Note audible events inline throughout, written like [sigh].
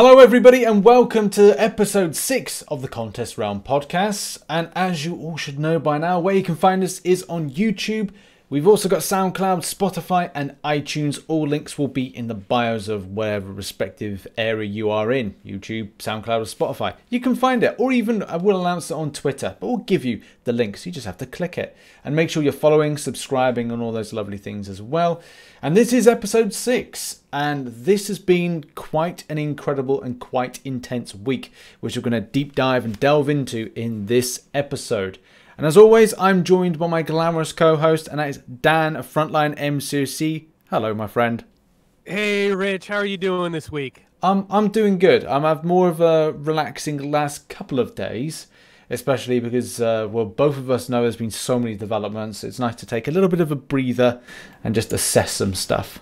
Hello, everybody, and welcome to episode six of the Contest Realm podcast. And as you all should know by now, where you can find us is on YouTube. We've also got SoundCloud, Spotify, and iTunes. All links will be in the bios of whatever respective area you are in YouTube, SoundCloud, or Spotify. You can find it, or even uh, I will announce it on Twitter, but we'll give you the links. You just have to click it. And make sure you're following, subscribing, and all those lovely things as well. And this is episode six, and this has been quite an incredible and quite intense week, which we're going to deep dive and delve into in this episode. And as always, I'm joined by my glamorous co-host, and that is Dan of Frontline MCOC. Hello, my friend. Hey, Rich. How are you doing this week? Um, I'm doing good. I'm have more of a relaxing last couple of days, especially because uh, well, both of us know there's been so many developments. It's nice to take a little bit of a breather and just assess some stuff.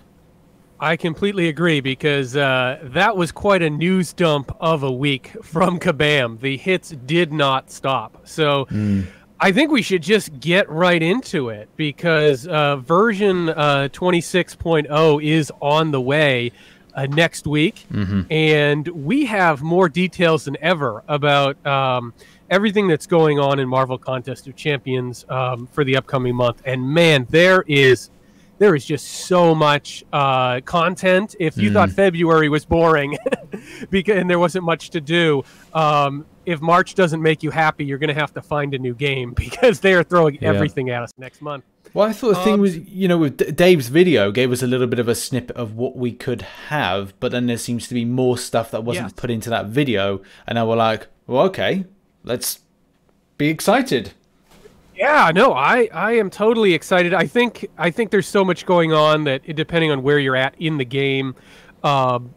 I completely agree because uh, that was quite a news dump of a week from Kabam. The hits did not stop. So mm. I think we should just get right into it because uh, version uh, 26.0 is on the way uh, next week. Mm-hmm. And we have more details than ever about um, everything that's going on in Marvel Contest of Champions um, for the upcoming month. And man, there is. There is just so much uh, content. If you mm. thought February was boring, [laughs] because and there wasn't much to do, um, if March doesn't make you happy, you're going to have to find a new game [laughs] because they are throwing yeah. everything at us next month. Well, I thought the um, thing was, you know, with Dave's video gave us a little bit of a snippet of what we could have, but then there seems to be more stuff that wasn't yes. put into that video, and now we're like, well, okay, let's be excited. Yeah, no, I, I am totally excited. I think I think there's so much going on that depending on where you're at in the game, um,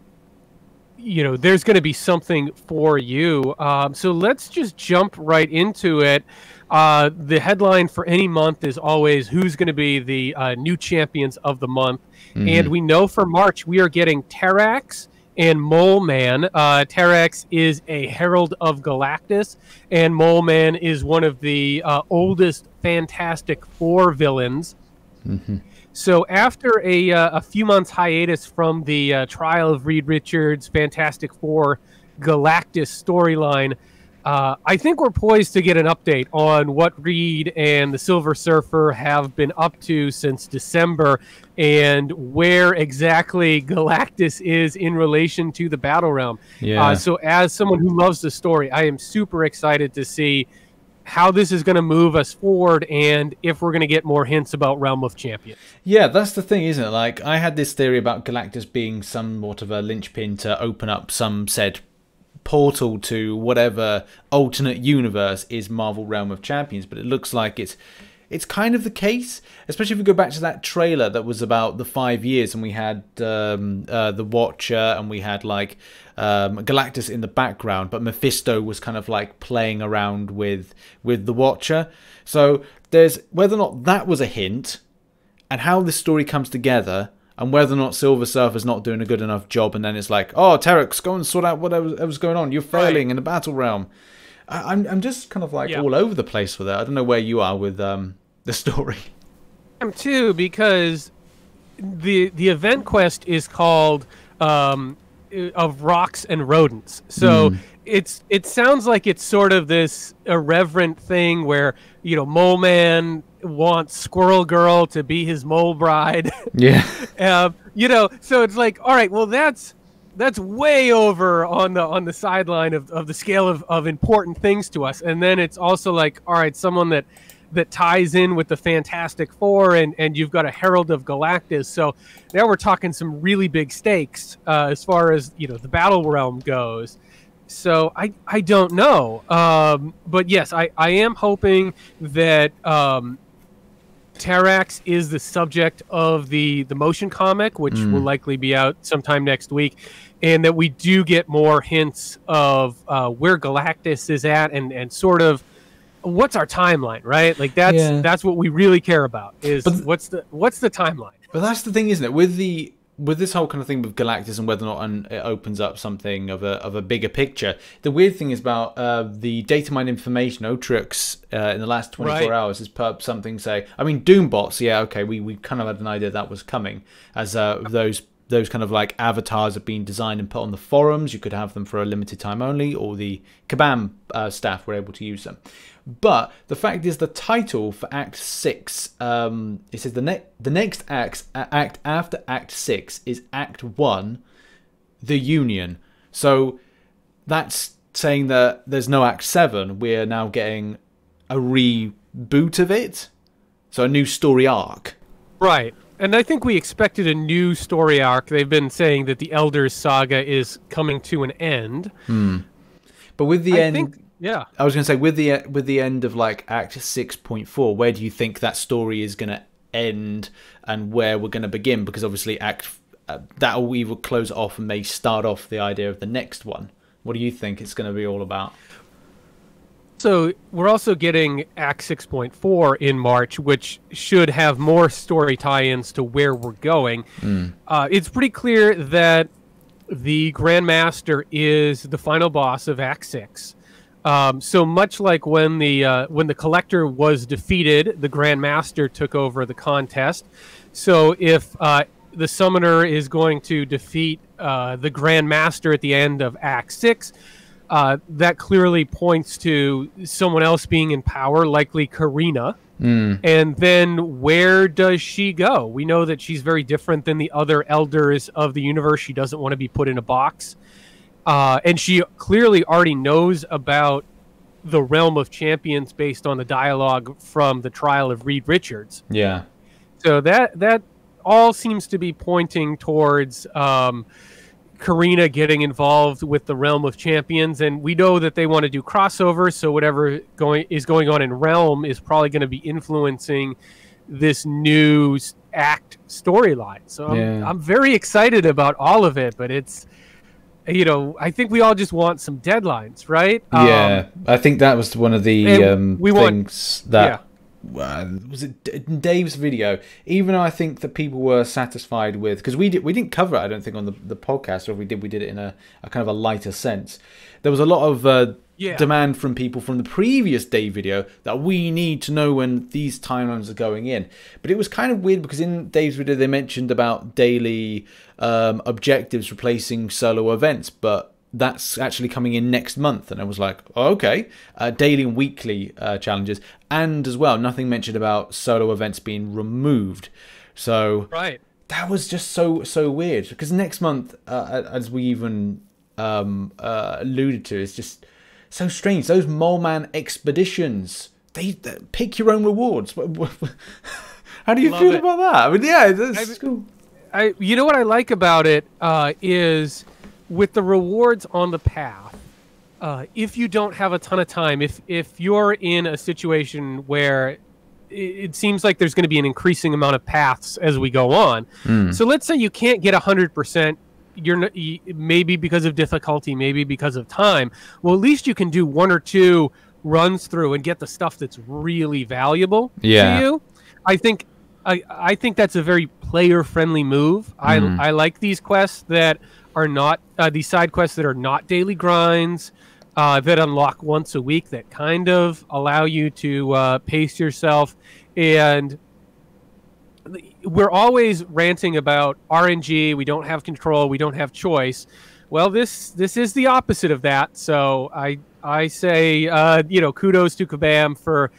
you know, there's going to be something for you. Um, so let's just jump right into it. Uh, the headline for any month is always who's going to be the uh, new champions of the month. Mm-hmm. And we know for March we are getting Terrax and Mole Man. Uh, Terrax is a herald of Galactus, and Mole Man is one of the uh, oldest Fantastic Four villains. Mm-hmm. So after a, uh, a few months hiatus from the uh, trial of Reed Richards' Fantastic Four Galactus storyline, uh, I think we're poised to get an update on what Reed and the Silver Surfer have been up to since December and where exactly Galactus is in relation to the Battle Realm. Yeah. Uh, so, as someone who loves the story, I am super excited to see how this is going to move us forward and if we're going to get more hints about Realm of Champions. Yeah, that's the thing, isn't it? Like, I had this theory about Galactus being somewhat of a linchpin to open up some said portal to whatever alternate universe is Marvel Realm of Champions, but it looks like it's it's kind of the case, especially if we go back to that trailer that was about the five years, and we had um, uh, the Watcher, and we had like um, Galactus in the background, but Mephisto was kind of like playing around with with the Watcher. So there's whether or not that was a hint, and how this story comes together, and whether or not Silver Surfer's not doing a good enough job, and then it's like, oh, Terrax, go and sort out whatever's going on. You're failing right. in the battle realm. I, am I'm just kind of like yeah. all over the place with it. I don't know where you are with um, the story. [laughs] I'm too because the the event quest is called um, of rocks and rodents. So mm. it's it sounds like it's sort of this irreverent thing where you know Mole Man wants Squirrel Girl to be his mole bride. [laughs] Yeah. uh, [laughs] you know, so it's like, all right, well that's that's way over on the on the sideline of, of the scale of, of important things to us. And then it's also like, all right, someone that that ties in with the Fantastic Four, and, and you've got a Herald of Galactus. So now we're talking some really big stakes uh, as far as you know the battle realm goes. So I I don't know, um, but yes, I, I am hoping that um, Terrax is the subject of the the motion comic, which mm. will likely be out sometime next week, and that we do get more hints of uh, where Galactus is at, and and sort of what's our timeline, right? Like that's yeah. that's what we really care about is th- what's the what's the timeline. But that's the thing, isn't it? With the with this whole kind of thing with Galactus and whether or not an, it opens up something of a of a bigger picture. The weird thing is about uh, the data mine information. Otrix uh, in the last 24 right. hours has put up something say. I mean, Doombots. Yeah, okay, we we kind of had an idea that was coming as uh, those those kind of like avatars have been designed and put on the forums. You could have them for a limited time only, or the Kabam uh, staff were able to use them. But the fact is, the title for Act Six, um, it says the next the next act act after Act Six is Act One, the Union. So that's saying that there's no Act Seven. We're now getting a reboot of it, so a new story arc. Right. And I think we expected a new story arc. They've been saying that the Elders saga is coming to an end. Hmm. But with the I end, think, yeah. I was going to say with the with the end of like Act six point four, where do you think that story is going to end, and where we're going to begin? Because obviously, Act uh, that will close off and may start off the idea of the next one. What do you think it's going to be all about? So we're also getting Act 6.4 in March, which should have more story tie-ins to where we're going. Uh, it's pretty clear that the Grandmaster is the final boss of Act 6. Um, so much like when the uh, when the Collector was defeated, the Grandmaster took over the contest. So if uh, the Summoner is going to defeat uh, the Grandmaster at the end of Act 6, uh, that clearly points to someone else being in power, likely Carina. And then where does she go? We know that she's very different than the other elders of the universe. She doesn't want to be put in a box. Uh, and she clearly already knows about the realm of champions based on the dialogue from the trial of Reed Richards. Yeah, So that that all seems to be pointing towards um, Carina getting involved with the realm of champions, and we know that they want to do crossovers. So whatever going is going on in realm is probably going to be influencing this new act storyline. So I'm, Yeah. I'm very excited about all of it, but it's you know I think we all just want some deadlines, right? Um, yeah. I think that was one of the um, we want- things that uh, was it Dave's video. Even though I think that people were satisfied with because we did we didn't cover it. I don't think on the, the podcast, or if we did, we did it in a, a kind of a lighter sense. There was a lot of uh, Yeah. demand from people from the previous day video that we need to know when these timelines are going in. But it was kind of weird because in Dave's video they mentioned about daily um, objectives replacing solo events, but that's actually coming in next month and i was like oh, okay uh, daily and weekly uh, challenges and as well nothing mentioned about solo events being removed so right. that was just so so weird because next month uh, as we even um, uh, alluded to is just so strange those mole man expeditions they, they pick your own rewards [laughs] how do you Love feel it. about that i mean yeah that's I've- cool I you know what I like about it uh, is with the rewards on the path. Uh, if you don't have a ton of time, if if you're in a situation where it, it seems like there's going to be an increasing amount of paths as we go on, so let's say you can't get hundred percent. You're maybe because of difficulty, maybe because of time. Well, at least you can do one or two runs through and get the stuff that's really valuable Yeah. to you. I think I, I think that's a very player friendly move. I, I like these quests that are not uh, these side quests that are not daily grinds uh, that unlock once a week that kind of allow you to uh, pace yourself and we're always ranting about RNG. We don't have control. We don't have choice. Well, this this is the opposite of that. So I I say uh, you know kudos to Kabam for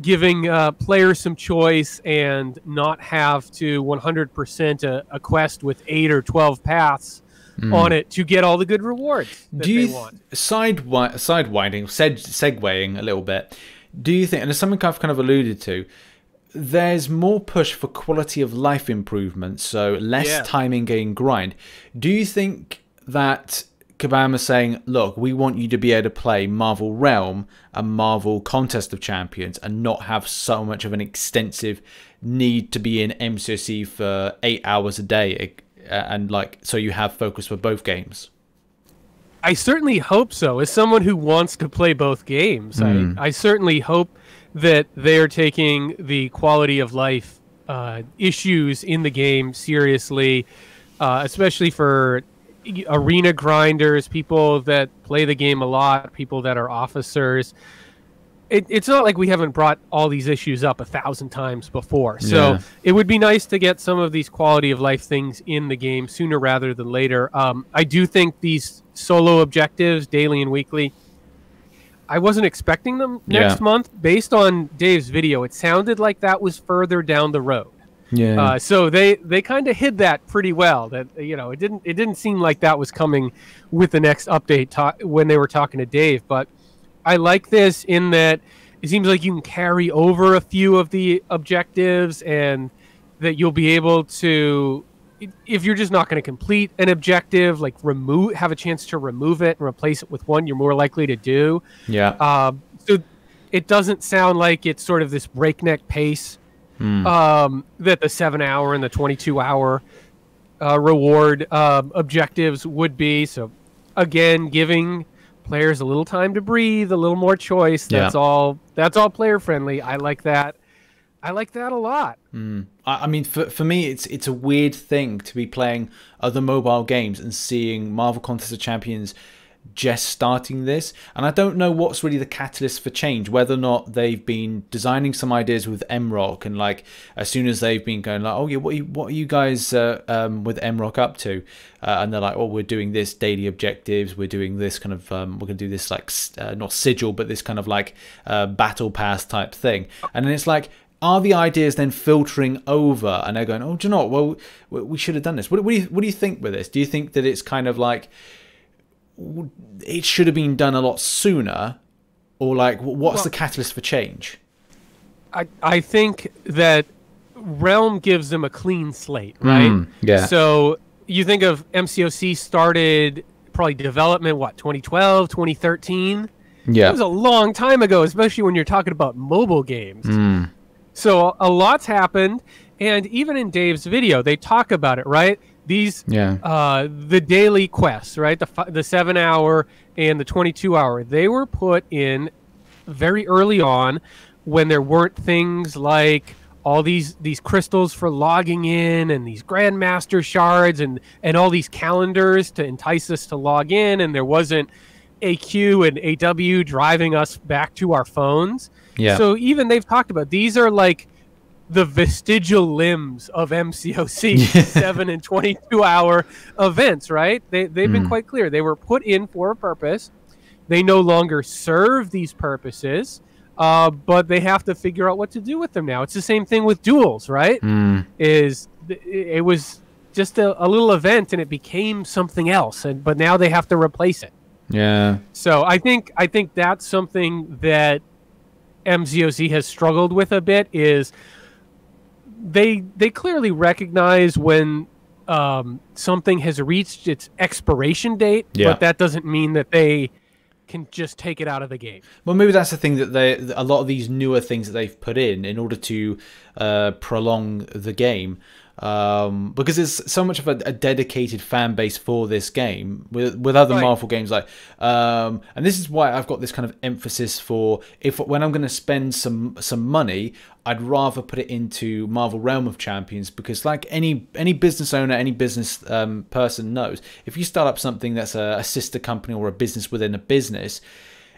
giving uh, players some choice and not have to 100% a, a quest with eight or 12 paths on it to get all the good rewards that do you they th- want. side sidewinding, seg- segueing a little bit? Do you think, and it's something I've kind of alluded to, there's more push for quality of life improvements, so less Yeah. time in game grind. Do you think that Kabam is saying, look, we want you to be able to play Marvel Realm and Marvel Contest of Champions and not have so much of an extensive need to be in MCOC for eight hours a day, uh, and like so you have focus for both games? I certainly hope so. As someone who wants to play both games, I, I certainly hope that they're taking the quality of life uh, issues in the game seriously, uh, especially for arena grinders, people that play the game a lot, people that are officers. it, it's not like we haven't brought all these issues up a thousand times before. So Yeah. it would be nice to get some of these quality of life things in the game sooner rather than later. Um, I do think these solo objectives, daily and weekly, I wasn't expecting them next Yeah. month. Based on Dave's video, it sounded like that was further down the road. Yeah. Uh, so they they kind of hid that pretty well. That you know, it didn't it didn't seem like that was coming with the next update ta- when they were talking to Dave. But I like this in that it seems like you can carry over a few of the objectives, and that you'll be able to, if you're just not going to complete an objective, like remove have a chance to remove it and replace it with one you're more likely to do. yeah. Um, so it doesn't sound like it's sort of this breakneck pace um, that the seven hour and the 22 hour uh, reward um, objectives would be. So, again, giving players a little time to breathe, a little more choice. That's Yeah. all. That's all player friendly. I like that. I like that a lot. I, I mean, for for me, it's it's a weird thing to be playing other mobile games and seeing Marvel Contest of Champions just starting this, and I don't know what's really the catalyst for change. Whether or not they've been designing some ideas with MROC, and like as soon as they've been going like, oh yeah, what are you, what are you guys uh, um, with MROC up to? Uh, and they're like, oh, we're doing this daily objectives, we're doing this kind of, um, we're gonna do this like uh, not sigil, but this kind of like uh, battle pass type thing, and then it's like are the ideas then filtering over and they're going oh do you know what well we should have done this what, what do you what do you think with this do you think that it's kind of like it should have been done a lot sooner or like what's Well- the catalyst for change I, I think that Realm gives them a clean slate, right? Mm, yeah. So you think of MCOC started probably development, what, 2012, 2013? yeah It was a long time ago, especially when you're talking about mobile games. Mm. So a lot's happened, and even in Dave's video, they talk about it, right? These, Yeah. uh, the daily quests, right? The the seven hour and the twenty two hour, they were put in very early on when there weren't things like all these these crystals for logging in and these grandmaster shards and and all these calendars to entice us to log in and there wasn't AQ and AW driving us back to our phones. Yeah. So even they've talked about these are like the vestigial limbs of MCOC, [laughs] 7 and 22 hour events, right? They, they've been quite clear. They were put in for a purpose. They no longer serve these purposes, uh, but they have to figure out what to do with them now. It's the same thing with duels, right? Mm. Is it was just a, a little event and it became something else, and but now they have to replace it. yeah So I think I think that's something that MCOC has struggled with a bit is they they clearly recognize when um, something has reached its expiration date, Yeah. but that doesn't mean that they can just take it out of the game. Well, maybe that's the thing that they a lot of these newer things that they've put in in order to uh, prolong the game, um, because there's so much of a, a dedicated fan base for this game with with other Right. Marvel games like, um, and this is why I've got this kind of emphasis for if when I'm going to spend some some money, I'd rather put it into Marvel Realm of Champions because, like any any business owner, any business um, person knows, if you start up something that's a, a sister company or a business within a business,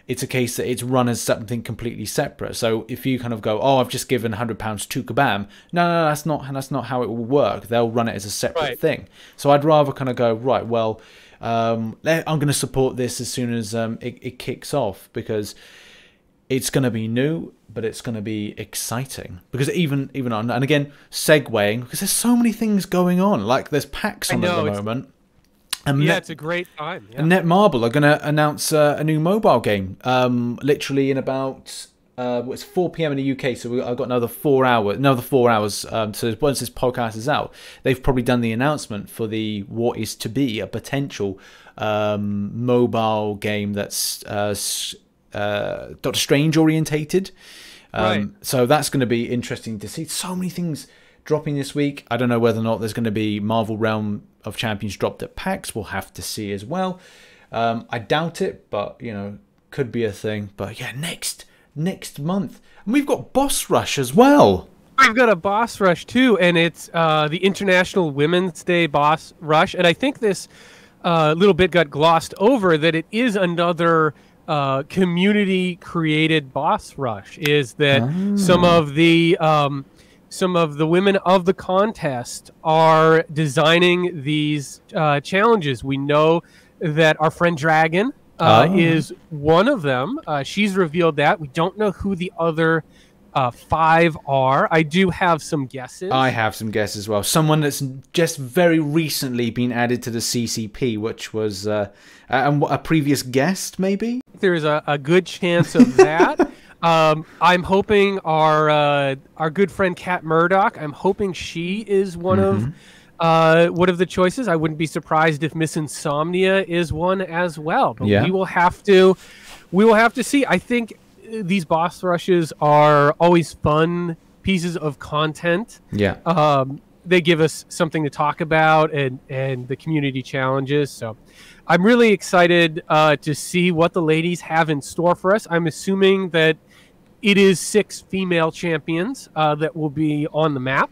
it's a case that it's run as something completely separate. So if you kind of go, oh, I've just given hundred pounds to Kabam, no, no, no, that's not that's not how it will work. They'll run it as a separate Right. thing. So I'd rather kind of go right. Well, um, I'm going to support this as soon as um, it, it kicks off because it's going to be new, but it's going to be exciting because even even on and again segueing because there's so many things going on. Like there's packs on know, at the moment. And Yeah, Net- it's a great time. Yeah. and Netmarble are going to announce uh, a new mobile game, um, literally in about uh, it's 4 p.m. in the UK, so we, I've got another four hours. Another four hours. Um, so once this podcast is out, they've probably done the announcement for the what is to be a potential um, mobile game that's uh, uh, Doctor Strange orientated. Um, Right. So that's going to be interesting to see. So many things dropping this week. I don't know whether or not there's going to be Marvel Realm of Champions dropped at PAX. We'll have to see as well. Um, I doubt it, but you know, could be a thing. But yeah, next next month, and we've got Boss Rush as well. We've got a boss rush too, and it's uh, the International Women's Day boss rush. And I think this uh, little bit got glossed over that it is another uh, community created boss rush is that some of the um, some of the women of the contest are designing these uh, challenges. We know that our friend Dragon uh, Oh. is one of them. Uh, she's revealed that. We don't know who the other uh, five are. I do have some guesses. I have some guesses as well. Someone that's just very recently been added to the CCP, which was uh, a, a previous guest, maybe. there's a, a good chance of that. [laughs] um, I'm hoping our uh, our good friend Kat Murdoch. I'm hoping she is one Mm-hmm. of uh, one of the choices. I wouldn't be surprised if Miss Insomnia is one as well. But Yeah. we will have to we will have to see. I think uh, these boss rushes are always fun pieces of content Yeah. um, they give us something to talk about and and the community challenges so i'm really excited uh, to see what the ladies have in store for us i'm assuming that it is six female champions uh, that will be on the map.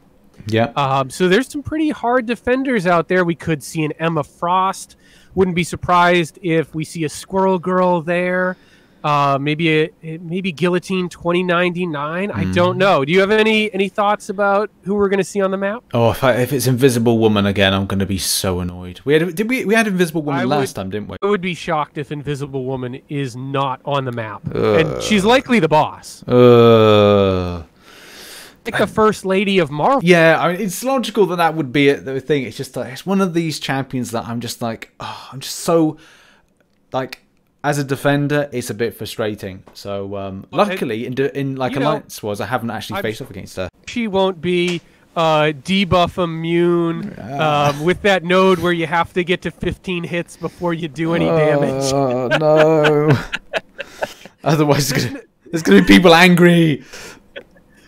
Yeah. um, so there's some pretty hard defenders out there. We could see an emma frost. Wouldn't be surprised if we see a squirrel girl there uh, maybe a, maybe guillotine 2099 i don't know do you have any any thoughts about who we're going to see on the map Oh, if, I, if it's Invisible Woman again, I'm going to be so annoyed. We had did we we had Invisible Woman I last would- time, didn't we? I would be shocked if Invisible Woman is not on the map, and she's likely the boss, Uh, like the first lady of Marvel. yeah, I mean, it's logical that that would be it, the thing. It's just like it's one of these champions that I'm just like, oh, I'm just so like as a defender, it's a bit frustrating. So um, Well, luckily, in de- in like know, Alliance Wars, I haven't actually I'm- faced off against her. She won't be uh, debuff immune um, with that node where you have to get to 15 hits before you do any damage. Oh no! [laughs] Otherwise, it's gonna, there's gonna be people angry.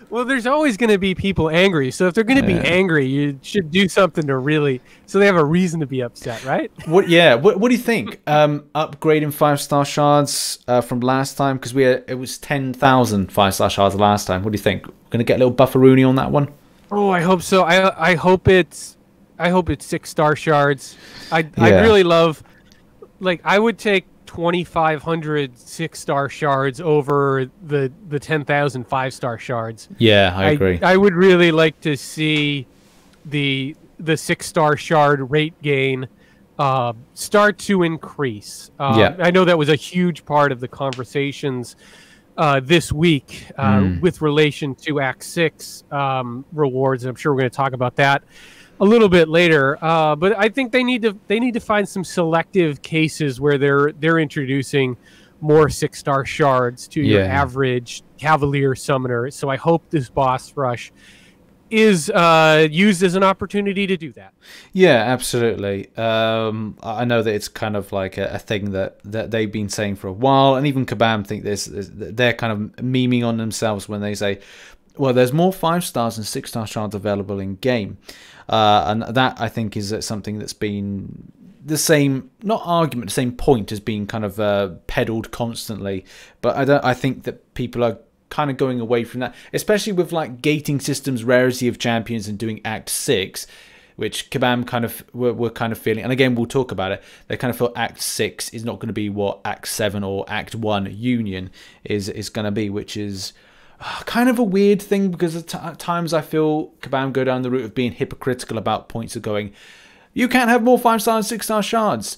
Well, there's always going to be people angry, so if they're going to Yeah. be angry, you should do something to really, so they have a reason to be upset, right? [laughs] What? Yeah. What? What do you think? [laughs] Um, upgrading five star shards uh, from last time because we had, it was 10,000 five star shards last time. What do you think? We're Gonna get a little bufferoonie on that one? Oh, I hope so. I I hope it's I hope it's six star shards. I Yeah. I really love like I would take 2500 six star shards over the the 10,000 five star shards. Yeah, I agree. I, would really like to see the the six star shard rate gain uh, start to increase. Um, Yeah. I know that was a huge part of the conversations uh, this week uh, Mm. with relation to Act Six um, rewards, and I'm sure we're going to talk about that a little bit later. Uh, but I think they need to they need to find some selective cases where they're they're introducing more six star shards to your average Cavalier summoner. So I hope this boss rush is uh, used as an opportunity to do that. Yeah, absolutely. Um, I know that it's kind of like a, a thing that, that they've been saying for a while, and even Kabam think this. this- They're kind of memeing on themselves when they say, "Well, there's more five stars and six star shards available in game," uh, and that I think is uh, something that's been the same, not argument, the same point as being kind of uh, peddled constantly. But I don't. I think that people are kind of going away from that, especially with like gating systems, rarity of champions, and doing Act Six, which Kabam kind of were, were kind of feeling. And again, we'll talk about it. They kind of feel Act Six is not going to be what Act Seven or Act One Union is is going to be, which is [sighs] kind of a weird thing because at, times I feel Kabam go down the route of being hypocritical about points of going. You can't have more five star and six star shards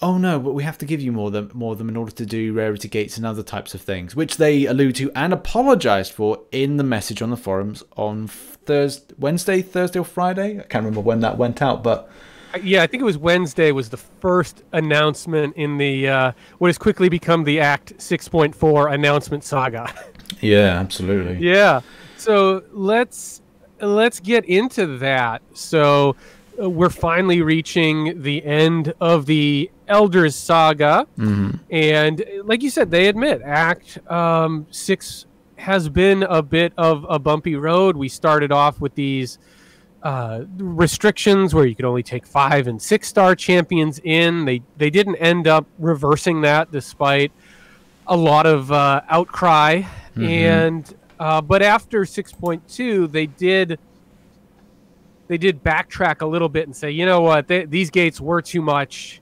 oh no, but we have to give you more of them, more of them in order to do rarity gates and other types of things, which they allude to and apologized for in the message on the forums on Thursday, Wednesday, Thursday or Friday. I can't remember when that went out, but Uh, Yeah, I think it was Wednesday was the first announcement in the uh, what has quickly become the Act 6.4 announcement saga. [laughs] yeah, absolutely. yeah. So let's let's get into that. So uh, we're finally reaching the end of the Elders saga, and uh, like you said, they admit Act um, Six has been a bit of a bumpy road. We started off with these uh, restrictions where you could only take five and six star champions in. They they didn't end up reversing that despite a lot of uh, outcry. And uh, but after six point two, they did they did backtrack a little bit and say, you know what, they, these gates were too much.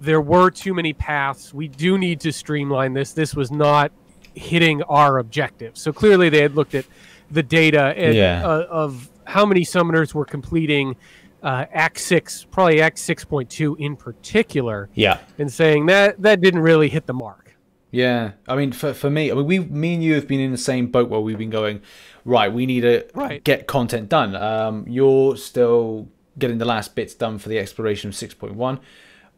there were too many paths. We do need to streamline this. This was not hitting our objective. So clearly they had looked at the data and, Yeah. uh, of how many summoners were completing uh, Act 6, probably Act 6.2 in particular, Yeah. and saying that that didn't really hit the mark. Yeah, I mean, for for me, I mean, we, me and you have been in the same boat where we've been going, right? We need to Right. get content done. Um, you're still getting the last bits done for the exploration of six point one.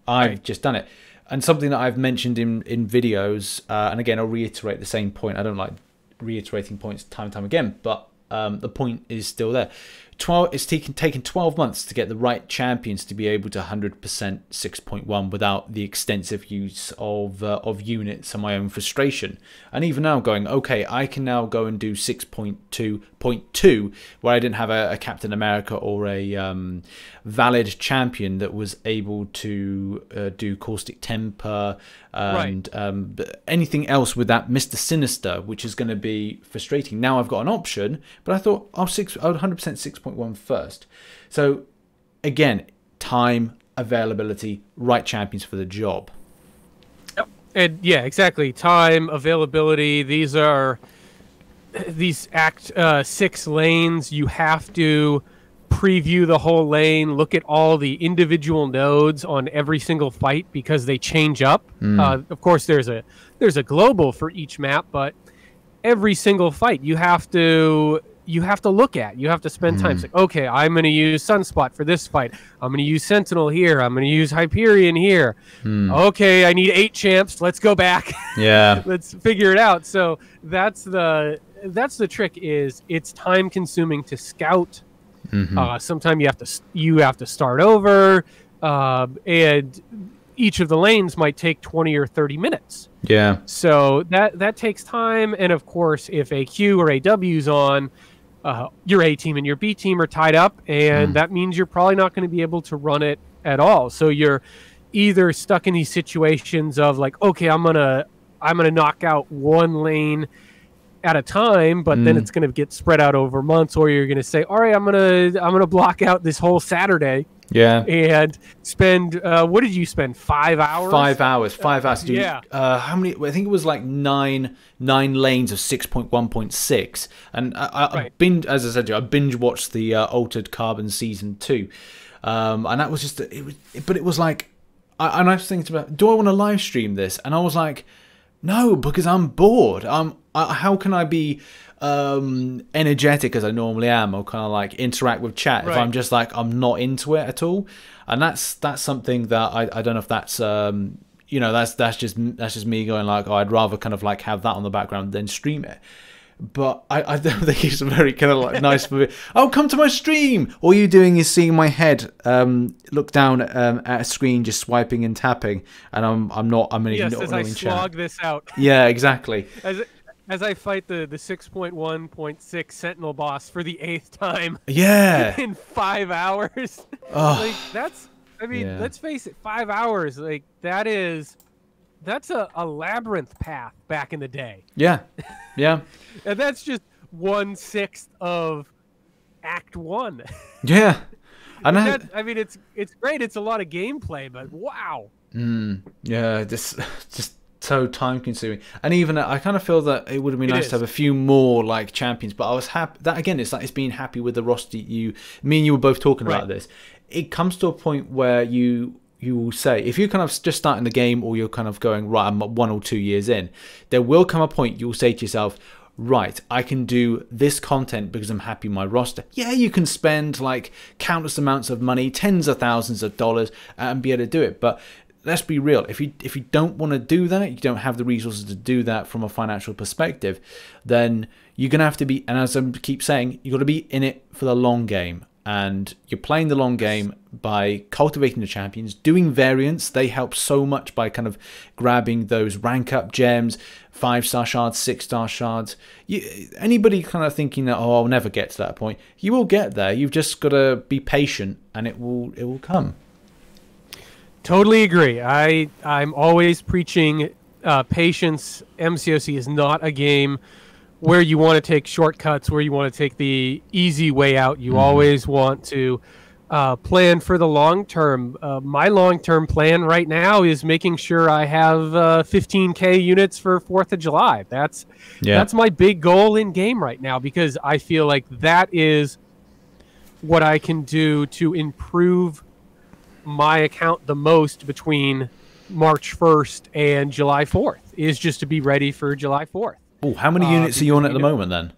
I've Right. just done it, and something that I've mentioned in in videos, uh, and again, I'll reiterate the same point. I don't like reiterating points time and time again, but um, the point is still there. 12 it's taken taken 12 months to get the right champions to be able to 100% 6.1 without the extensive use of uh, of units and my own frustration. And even now going okay I can now go and do 6.2.2 where I didn't have a, a Captain America or a um, valid champion that was able to uh, do caustic temper and um, anything else with that Mr. Sinister, which is going to be frustrating. Now I've got an option, but I thought I'll six, I'll 100% 6.1 first. So again, time, availability, right champions for the job. And yeah, exactly. Time, availability. These are these Act uh, Six lanes. You have to preview the whole lane, look at all the individual nodes on every single fight because they change up. Mm. Uh, of course, there's a there's a global for each map, but every single fight you have to you have to look at. You have to spend time. Mm. It's like, okay, I'm going to use Sunspot for this fight. I'm going to use Sentinel here. I'm going to use Hyperion here. Mm. Okay, I need eight champs. Let's go back. [laughs] Yeah. Let's figure it out. So that's the that's the trick. Is it's time consuming to scout. Uh, sometimes you have to you have to start over, um, and each of the lanes might take twenty or thirty minutes. Yeah. So that that takes time, and of course, if a Q or a W is on, uh, your A team and your B team are tied up, and that means you're probably not going to be able to run it at all. So you're either stuck in these situations of like, okay, I'm gonna I'm gonna knock out one lane at a time, but then it's gonna get spread out over months, or you're gonna say, all right, I'm gonna I'm gonna block out this whole Saturday Yeah. and spend uh, what did you spend five hours? Five hours. Five hours. to yeah. Uh, how many? I think it was like nine nine lanes of six point one point six. And I, I, Right. binge, as I said, to you, I binge watched the uh, Altered Carbon season two, um, and that was just it was. But it was like, I, and I was thinking about, do I want to live stream this? And I was like, no, because I'm bored. Um, I, how can I be um energetic as I normally am or kind of like interact with chat if I'm just like I'm not into it at all? And that's that's something that I, I don't know if that's um you know that's that's just that's just me going like oh I'd rather kind of like have that on the background than stream it but I, I don't [laughs] think it's very kind of like nice for me. Oh, come to my stream. All you're doing is seeing my head um, look down um, at a screen, just swiping and tapping, and I'm I'm not I'm in Yes, not, as I chat. slog this out. [laughs] Yeah, exactly. as as I fight the the six point one point six Sentinel boss for the eighth time [laughs] Yeah. in five hours. Oh. like that's I mean, Yeah. let's face it, five hours like that is that's a, a labyrinth path back in the day, Yeah. Yeah. [laughs] and that's just one sixth of Act One. [laughs] Yeah. And I, that, I mean, it's it's great. It's a lot of gameplay, but wow. Yeah, just [laughs] just so time consuming. And even uh, I kind of feel that it would have been It nice is. to have a few more like champions. But I was happy that again. It's like it's being happy with the roster. You, me, and you were both talking about this. It comes to a point where you you will say if you're kind of just starting the game or you're kind of going right, I'm one or two years in. There will come a point you'll say to yourself. Right, I can do this content because I'm happy my roster. Yeah, you can spend like countless amounts of money, tens of thousands of dollars, uh, and be able to do it. But let's be real if you if you don't want to do that you don't have the resources to do that from a financial perspective then you're going to have to be and as i keep saying you've got to be in it for the long game and you're playing the long game by cultivating the champions doing variants. They help so much by kind of grabbing those rank up gems five star shards six star shards. You, anybody kind of thinking that oh i'll never get to that point you will get there. You've just got to be patient and it will it will come. Totally agree. I I'm always preaching uh, patience. MCOC is not a game where you want to take shortcuts, where you want to take the easy way out. You always want to uh, plan for the long term. Uh, my long term plan right now is making sure I have uh, 15k units for Fourth of July. That's yeah. that's my big goal in game right now because I feel like that is what I can do to improve my account the most between March 1st and July 4th is just to be ready for July 4th. Oh, how many uh, units are you on at the moment then?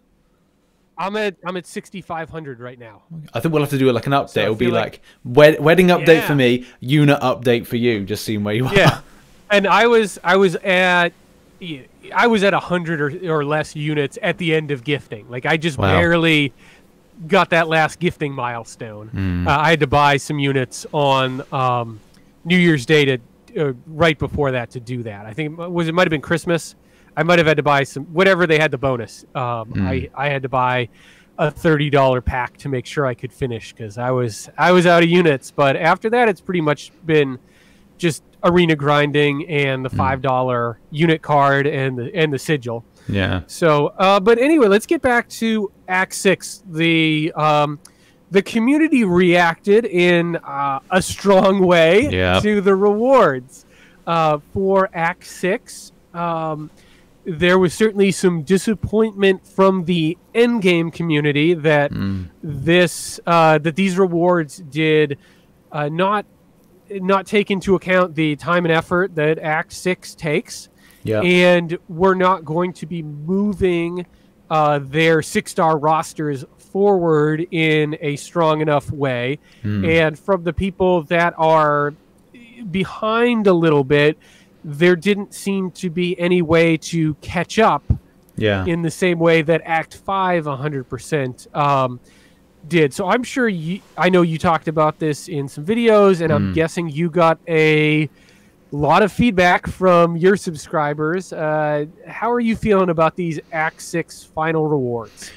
I'm at I'm at 6500 right now. I think we'll have to do like an update. So It'll be like, like wed- wedding update yeah. for me, unit update for you, just seeing where you are. Yeah. [laughs] And I was I was at I was at 100 or, or less units at the end of gifting. Like I just wow. barely got that last gifting milestone. Mm. Uh, I had to buy some units on um, New Year's Day to uh, right before that to do that. I think it was it might have been Christmas. I might have had to buy some whatever they had the bonus. Um, mm. I I had to buy a thirty dollar pack to make sure I could finish because I was I was out of units. But after that, it's pretty much been just arena grinding and the hmm. five dollar mm. unit card and the and the sigil. Yeah. So, uh, but anyway, let's get back to Act Six. The um, the community reacted in uh, a strong way yep. to the rewards uh, for Act Six. Um, there was certainly some disappointment from the endgame community that mm. this uh, that these rewards did uh, not not take into account the time and effort that Act Six takes. Yeah. And we're not going to be moving uh, their six star rosters forward in a strong enough way. Mm. And from the people that are behind a little bit, there didn't seem to be any way to catch up yeah. in the same way that Act 5 100% um, did. So I'm sure you, I know you talked about this in some videos, and mm. I'm guessing you got a lot of feedback from your subscribers. Uh, how are you feeling about these Act 6 final rewards?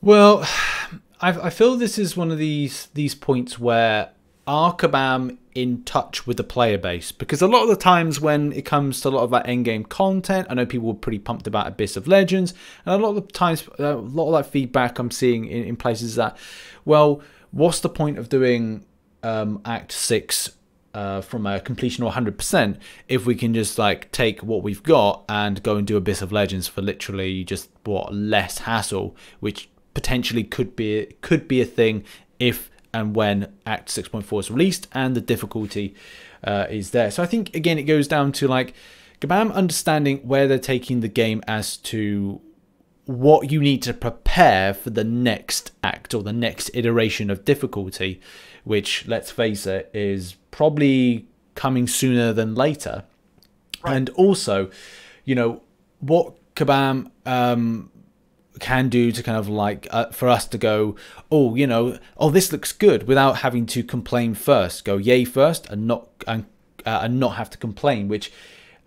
Well, [sighs] I, I feel this is one of these these points where are Kabam in touch with the player base? Because a lot of the times when it comes to a lot of that endgame content, I know people were pretty pumped about Abyss of Legends, and a lot of the times, uh, a lot of that feedback I'm seeing in, in places that, well, what's the point of doing um, Act Six uh, from a completion or 100% if we can just like take what we've got and go and do Abyss of Legends for literally just what less hassle, which potentially could be could be a thing if and when Act 6.4 is released and the difficulty uh, is there. So I think again it goes down to like Kabam understanding where they're taking the game as to what you need to prepare for the next act or the next iteration of difficulty, which let's face it is probably coming sooner than later. Right. And also, you know, what Kabam um, can do to kind of like uh, for us to go oh you know oh this looks good without having to complain first. Go yay first and not and, uh, and not have to complain which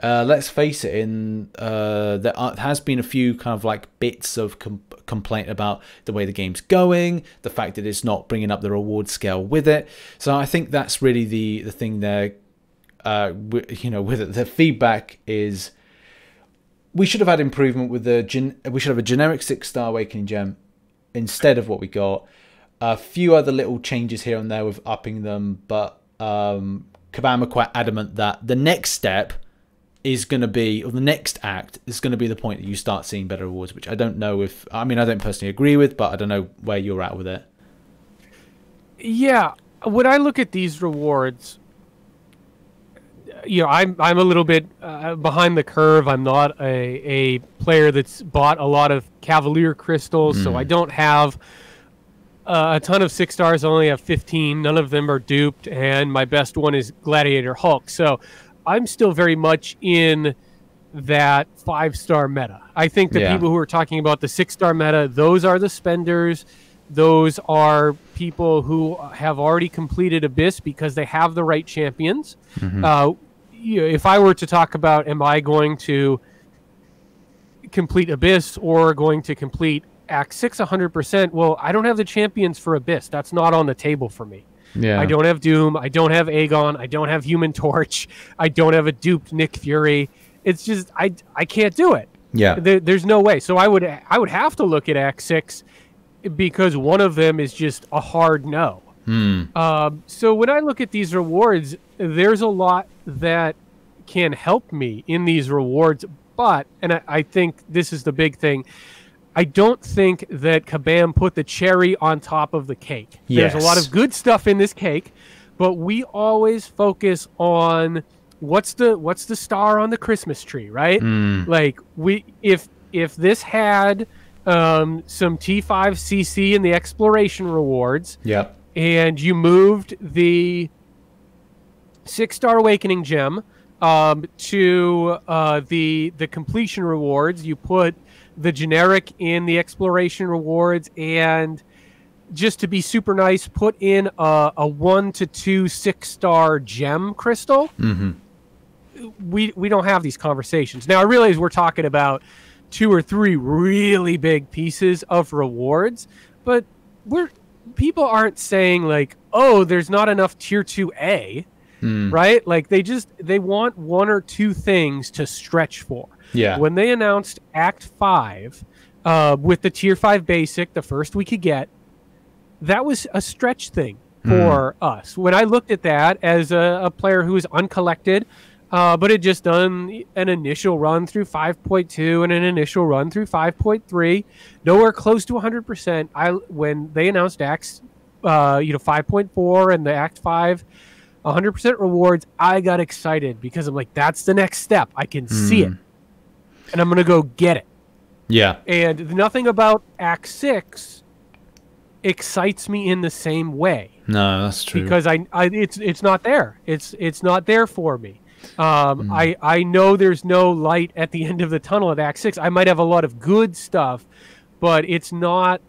uh, let's face it in uh, there has been a few kind of like bits of com- complaint about the way the game's going the fact that it's not bringing up the reward scale with it. So i think that's really the the thing there uh, you know with it. The feedback is we should have had improvement with the gen- we should have a generic six star awakening gem instead of what we got. A few other little changes here and there with upping them, but um, Kabam are quite adamant that the next step is going to be, or the next act is going to be the point that you start seeing better rewards, which I don't know if, I mean, I don't personally agree with, but I don't know where you're at with it. Yeah. When I look at these rewards, you know, I'm I'm a little bit uh, behind the curve. I'm not a, a player that's bought a lot of Cavalier crystals, mm. so I hmm. don't have uh, a ton of six stars. I only have 15. None of them are duped, and my best one is Gladiator Hulk. So I'm still very much in that five star meta. I think the yeah. people who are talking about the six star meta, those are the spenders. Those are people who have already completed Abyss because they have the right champions. Mm-hmm. Uh, you know, if I were to talk about, am I going to complete Abyss or going to complete Act Six 100%? Well, I don't have the champions for Abyss. That's not on the table for me. Yeah. I don't have Doom. I don't have Aegon. I don't have Human [laughs] Torch. I don't have a duped Nick Fury. It's just I I can't do it. Yeah. There, there's no way. So I would I would have to look at Act Six because one of them is just a hard no. Hmm. Um, so when I look at these rewards, there's a lot that can help me in these rewards. But, and I, I think this is the big thing, I don't think that Kabam put the cherry on top of the cake. There's a lot of good stuff in this cake, but we always focus on what's the what's the star on the Christmas tree, right? Hmm. Like we if if this had um, some T5 CC in the exploration rewards, Yep. And you moved the six star awakening gem um, to uh, the the completion rewards. You put the generic in the exploration rewards, and just to be super nice, put in a, a one to two six star gem crystal. Mm-hmm. We we don't have these conversations now. I realize we're talking about two or three really big pieces of rewards, but we're people aren't saying like, oh, there's not enough tier two A, Hmm. right? Like they just they want one or two things to stretch for. Yeah. When they announced Act Five uh, with the tier five basic, the first we could get, that was a stretch thing for us. When I looked at that as a, a player who was uncollected, uh, but it just done an initial run through 5.2 and an initial run through 5.3, nowhere close to 100%. I when they announced Acts, uh, you know, 5.4 and the Act 5, 100% rewards, I got excited because I'm like, that's the next step. I can see it, and I'm gonna go get it. Yeah. And nothing about Act 6 excites me in the same way No, that's true. because I, I it's it's not there. It's it's not there for me. Um, Hmm. I I know there's no light at the end of the tunnel at Act Six. I might have a lot of good stuff, but it's not.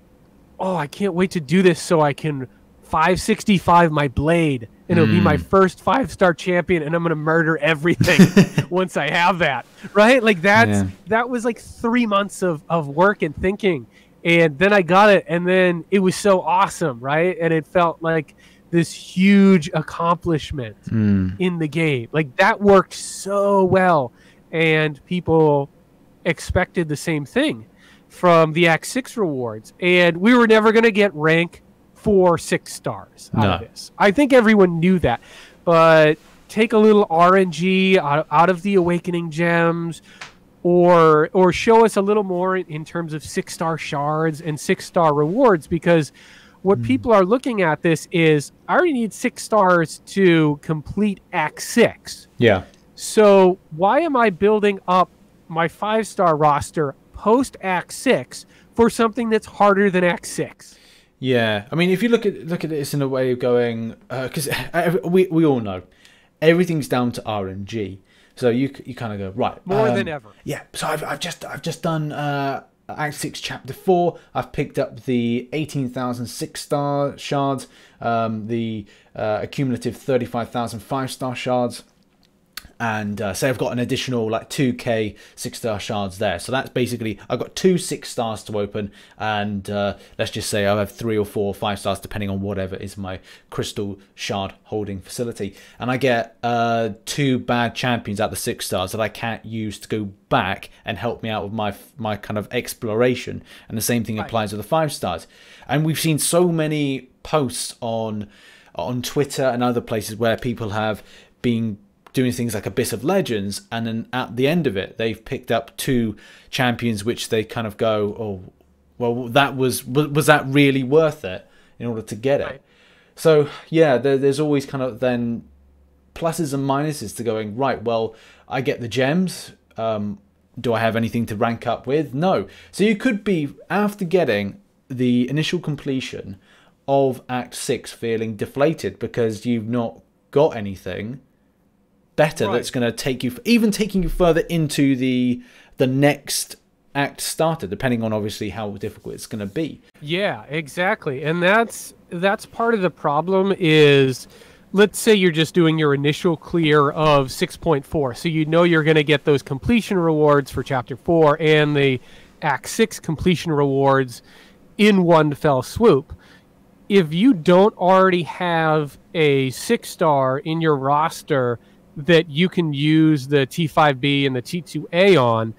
Oh, I can't wait to do this so I can 565 my blade, and it'll be my Hmm. first five star champion, and I'm gonna murder everything [laughs] once I have that. Right? Like that's Yeah. that was like three months of of work and thinking, and then I got it, and then it was so awesome, right? And it felt like this huge accomplishment Hmm. in the game. Like that worked so well, and people expected the same thing from the Act Six rewards, and we were never going to get rank four six stars out of this. I think everyone knew that, but take a little RNG out, out of the Awakening gems. Or, or show us a little more in, in terms of six star shards and six star rewards because what people are looking at this is I already need six stars to complete Act Six. Yeah. So why am I building up my five star roster post Act Six for something that's harder than Act Six? Yeah, I mean, if you look at look at this in a way of going, because [laughs] we we all know everything's down to RNG. So you you kind of go right More um, than ever. Yeah. So I've, I've just I've just done uh, Act Six, Chapter Four. I've picked up the eighteen thousand six star shards, um, the uh, accumulative thirty five thousand five star shards and uh, say I've got an additional like 2k six star shards there. So that's basically I've got two six stars to open, and uh, let's just say I have three or four or five stars depending on whatever is my crystal shard holding facility, and I get uh, two bad champions out of the six stars that I can't use to go back and help me out with my my kind of exploration, and the same thing applies with the five stars. And we've seen so many posts on on Twitter and other places where people have been doing things like Abyss of Legends, and then at the end of it, they've picked up two champions, which they kind of go, "Oh, well, that was was, that really worth it in order to get it?" Right. So yeah, there, there's always kind of then pluses and minuses to going right. Well, I get the gems. Um, do I have anything to rank up with? No. So you could be after getting the initial completion of Act Six feeling deflated because you've not got anything better Right. that's going to take you even taking you further into the the next act started depending on obviously how difficult it's going to be Yeah, exactly. And that's that's part of the problem is let's say you're just doing your initial clear of 6.4. So you know you're going to get those completion rewards for chapter 4 and the act 6 completion rewards in one fell swoop. If you don't already have a 6 star in your roster that you can use the T5B and the T2A on,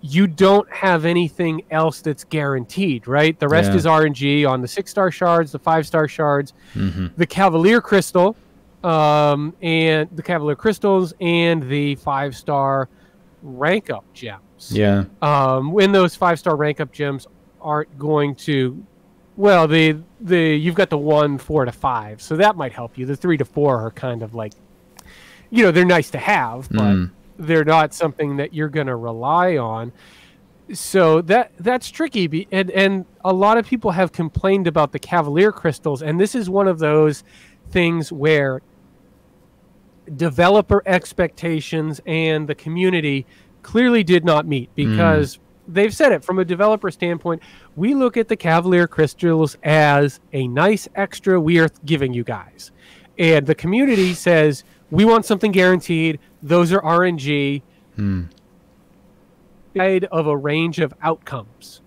you don't have anything else that's guaranteed, right? The rest Yeah. is RNG on the six star shards, the five star shards, Mm-hmm. the Cavalier Crystal, um, and the Cavalier Crystals, and the five star rank up gems. Yeah. Um, when those five star rank up gems aren't going to, well, the the you've got the one, four to five, so that might help you. The three to four are kind of like, you know, they're nice to have, but Mm. they're not something that you're going to rely on. So that that's tricky, and and a lot of people have complained about the Cavalier crystals, and this is one of those things where developer expectations and the community clearly did not meet because they've said it from a developer standpoint. We look at the Cavalier crystals as a nice extra we are giving you guys, and the community says we want something guaranteed. Those are RNG. Guide of a range of outcomes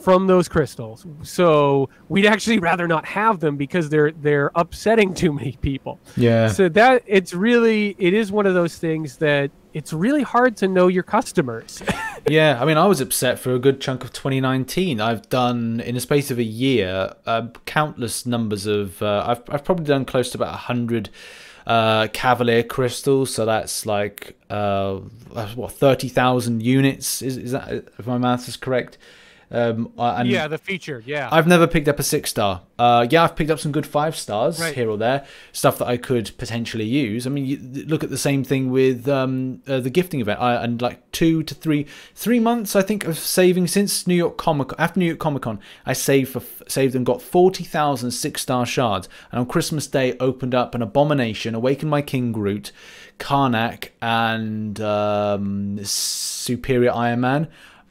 from those crystals. So we'd actually rather not have them because they're they're upsetting too many people. Yeah. So that it's really it is one of those things that it's really hard to know your customers. [laughs] Yeah, I mean, I was upset for a good chunk of 2019. I've done, in a space of a year, uh, countless numbers of. Uh, I've, I've probably done close to about 100 uh, Cavalier crystals. So that's like, uh, what, 30,000 units? Is, is that, if my math is correct? Um, and yeah, the featured, yeah. I've never picked up a six star. Uh, yeah, I've picked up some good five stars Right. here or there, stuff that I could potentially use. I mean, you look at the same thing with um, uh, the gifting event, I, and like two to three, three months I think of saving since New York Comic after New York Comic Con, I saved for saved and got forty thousand six star shards, and on Christmas Day opened up an Abomination, awakened My King Groot, Karnak, and um, Superior Iron Man.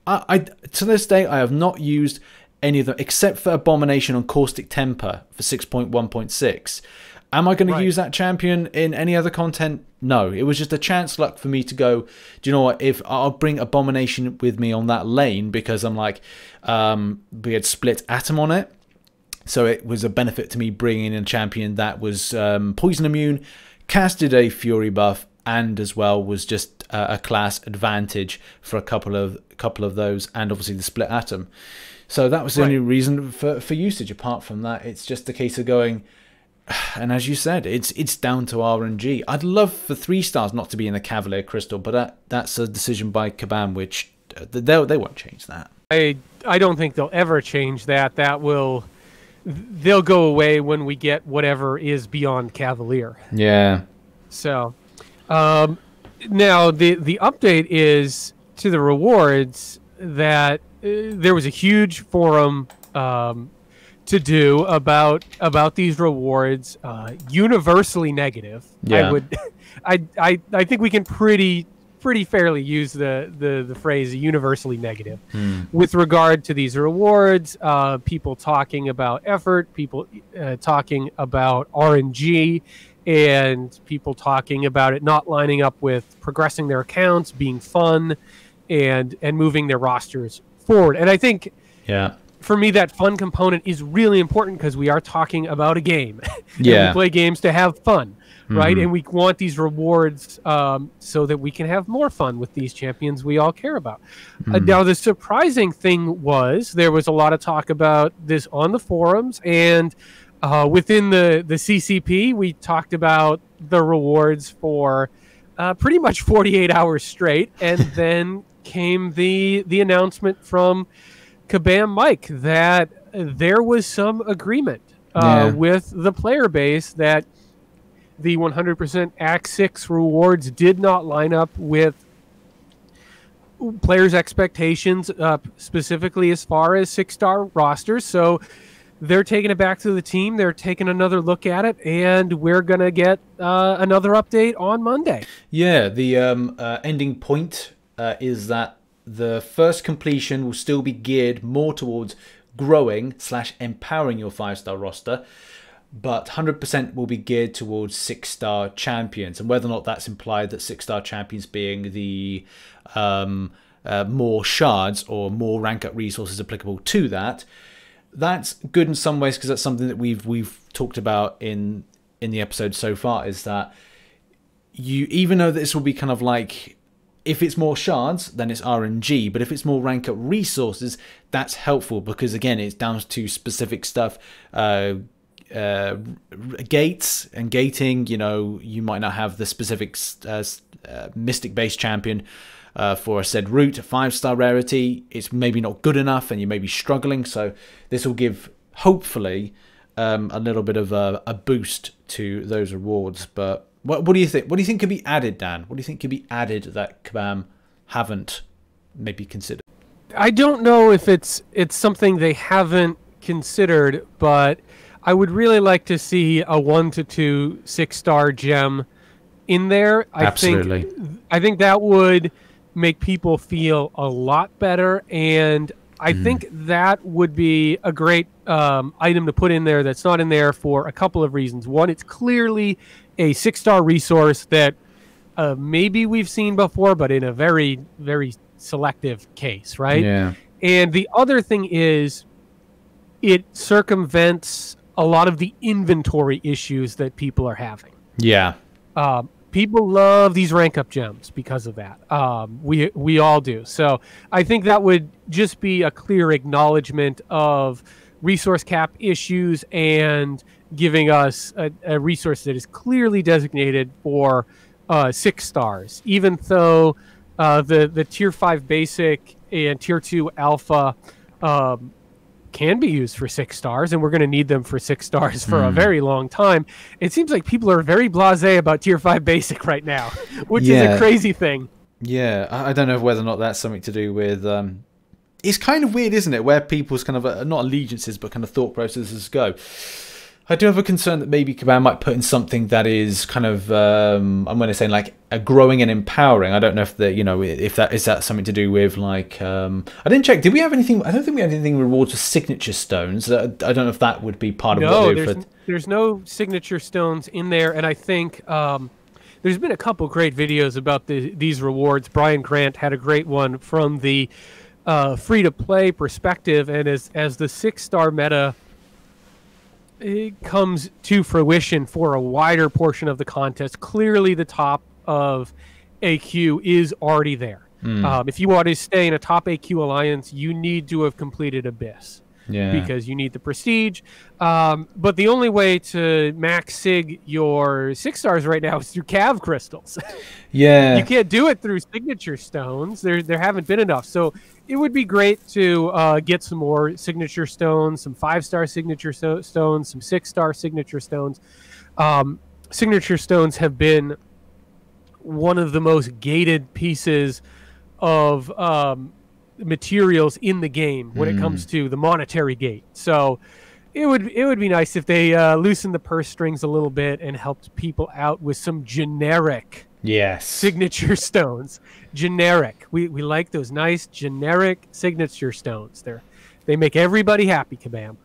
I, I to this day I have not used any of them except for Abomination on Caustic Temper for 6.1.6. Am I going Right. to use that champion in any other content? No. It was just a chance luck for me to go. Do you know what? If I'll bring Abomination with me on that lane because I'm like, um, we had split Atom on it. So it was a benefit to me bringing in a champion that was um, poison immune, casted a fury buff, and as well was just a, a class advantage for a couple of couple of those, and obviously the split atom. So that was the Right. only reason for, for usage. Apart from that, it's just a case of going. [sighs] And as you said, it's it's down to RNG. I'd love for three stars not to be in the Cavalier Crystal, but that that's a decision by Kabam, which uh, they they won't change that. I I don't think they'll ever change that. That will they'll go away when we get whatever is beyond Cavalier. Yeah. So, um, now the the update is to the rewards that uh, there was a huge forum um, to do about about these rewards, uh, universally negative. Yeah. I would, [laughs] I, I I think we can pretty pretty fairly use the the, the phrase universally negative with regard to these rewards. Uh, people talking about effort, people uh, talking about RNG, and people talking about it not lining up with progressing their accounts, being fun, and and moving their rosters forward. And I think Yeah. for me that fun component is really important because we are talking about a game. [laughs] Yeah. Mm-hmm. we play games to have fun, right? And we want these rewards um, so that we can have more fun with these champions we all care about. Mm-hmm. Uh, now, the surprising thing was there was a lot of talk about this on the forums and uh, within the the CCP. We talked about the rewards for uh, pretty much 48 hours straight, and [laughs] then came the the announcement from Kabam Mike that there was some agreement uh, Yeah. with the player base that the 100% Act 6 rewards did not line up with players' expectations, uh, specifically as far as six star rosters. So they're taking it back to the team. They're taking another look at it, and we're going to get uh, another update on Monday. Yeah, the um, uh, ending point uh, is that the first completion will still be geared more towards growing slash empowering your five star roster, but 100% will be geared towards six star champions. And whether or not that's implied that six star champions being the um, uh, more shards or more rank up resources applicable to that, that's good in some ways because that's something that we've we've talked about in in the episode so far is that you even though this will be kind of like if it's more shards, then it's RNG. But if it's more rank up resources, that's helpful because again, it's down to specific stuff. Uh, uh, gates and gating, you know, you might not have the specific uh, uh, mystic base champion uh, for a said route, a five star rarity. It's maybe not good enough, and you may be struggling. So this will give, hopefully, um, a little bit of a, a boost to those rewards. But what, what do you think? What do you think could be added, Dan? What do you think could be added that Kabam haven't maybe considered? I don't know if it's it's something they haven't considered, but I would really like to see a one to two six star gem in there. I Absolutely. think I think that would make people feel a lot better, and I mm. think that would be a great um, item to put in there. That's not in there for a couple of reasons. One, it's clearly a six star resource that uh, maybe we've seen before, but in a very, very selective case, right? Yeah. And the other thing is, it circumvents a lot of the inventory issues that people are having. Yeah. Um, people love these rank up gems because of that. Um, we we all do. So I think that would just be a clear acknowledgement of resource cap issues and giving us a, a resource that is clearly designated for uh, six stars, even though uh, the the tier five basic and tier two alpha um, can be used for six stars, and we're going to need them for six stars for mm. a hmm. very long time. It seems like people are very blasé about tier five basic right now, [laughs] which yeah. is a crazy thing. Yeah, I don't know whether or not that's something to do with. Um, it's kind of weird, isn't it? Where people's kind of uh, not allegiances, but kind of thought processes go. I do have a concern that maybe Kabam might put in something that is kind of um, I'm going to say like a growing and empowering. I don't know if the you know if that is that something to do with like um, I didn't check. Did we have anything? I don't think we had anything rewards for signature stones. I don't know if that would be part of no, what there's, for... there's no signature stones in there, and I think. Um, there's been a couple great videos about the, these rewards. Brian Grant had a great one from the uh, free to play perspective, and as as the six star meta it comes to fruition for a wider portion of the contest. Clearly, the top of AQ is already there. Mm. Um, if you want to stay in a top AQ alliance, you need to have completed Abyss yeah. because you need the prestige. Um, but the only way to max sig your six stars right now [laughs] is through cav crystals. yeah, you can't do it through signature stones. There, there haven't been enough. So it would be great to uh, get some more signature stones, some five star signature so- stones, some six star signature stones. Um, signature stones have been one of the most gated pieces of um, materials in the game when mm. it hmm. comes to the monetary gate. So it would it would be nice if they uh, loosened the purse strings a little bit and helped people out with some generic yes signature [laughs] stones. Generic. We we like those nice generic signature stones. They're they make everybody happy, Kabam.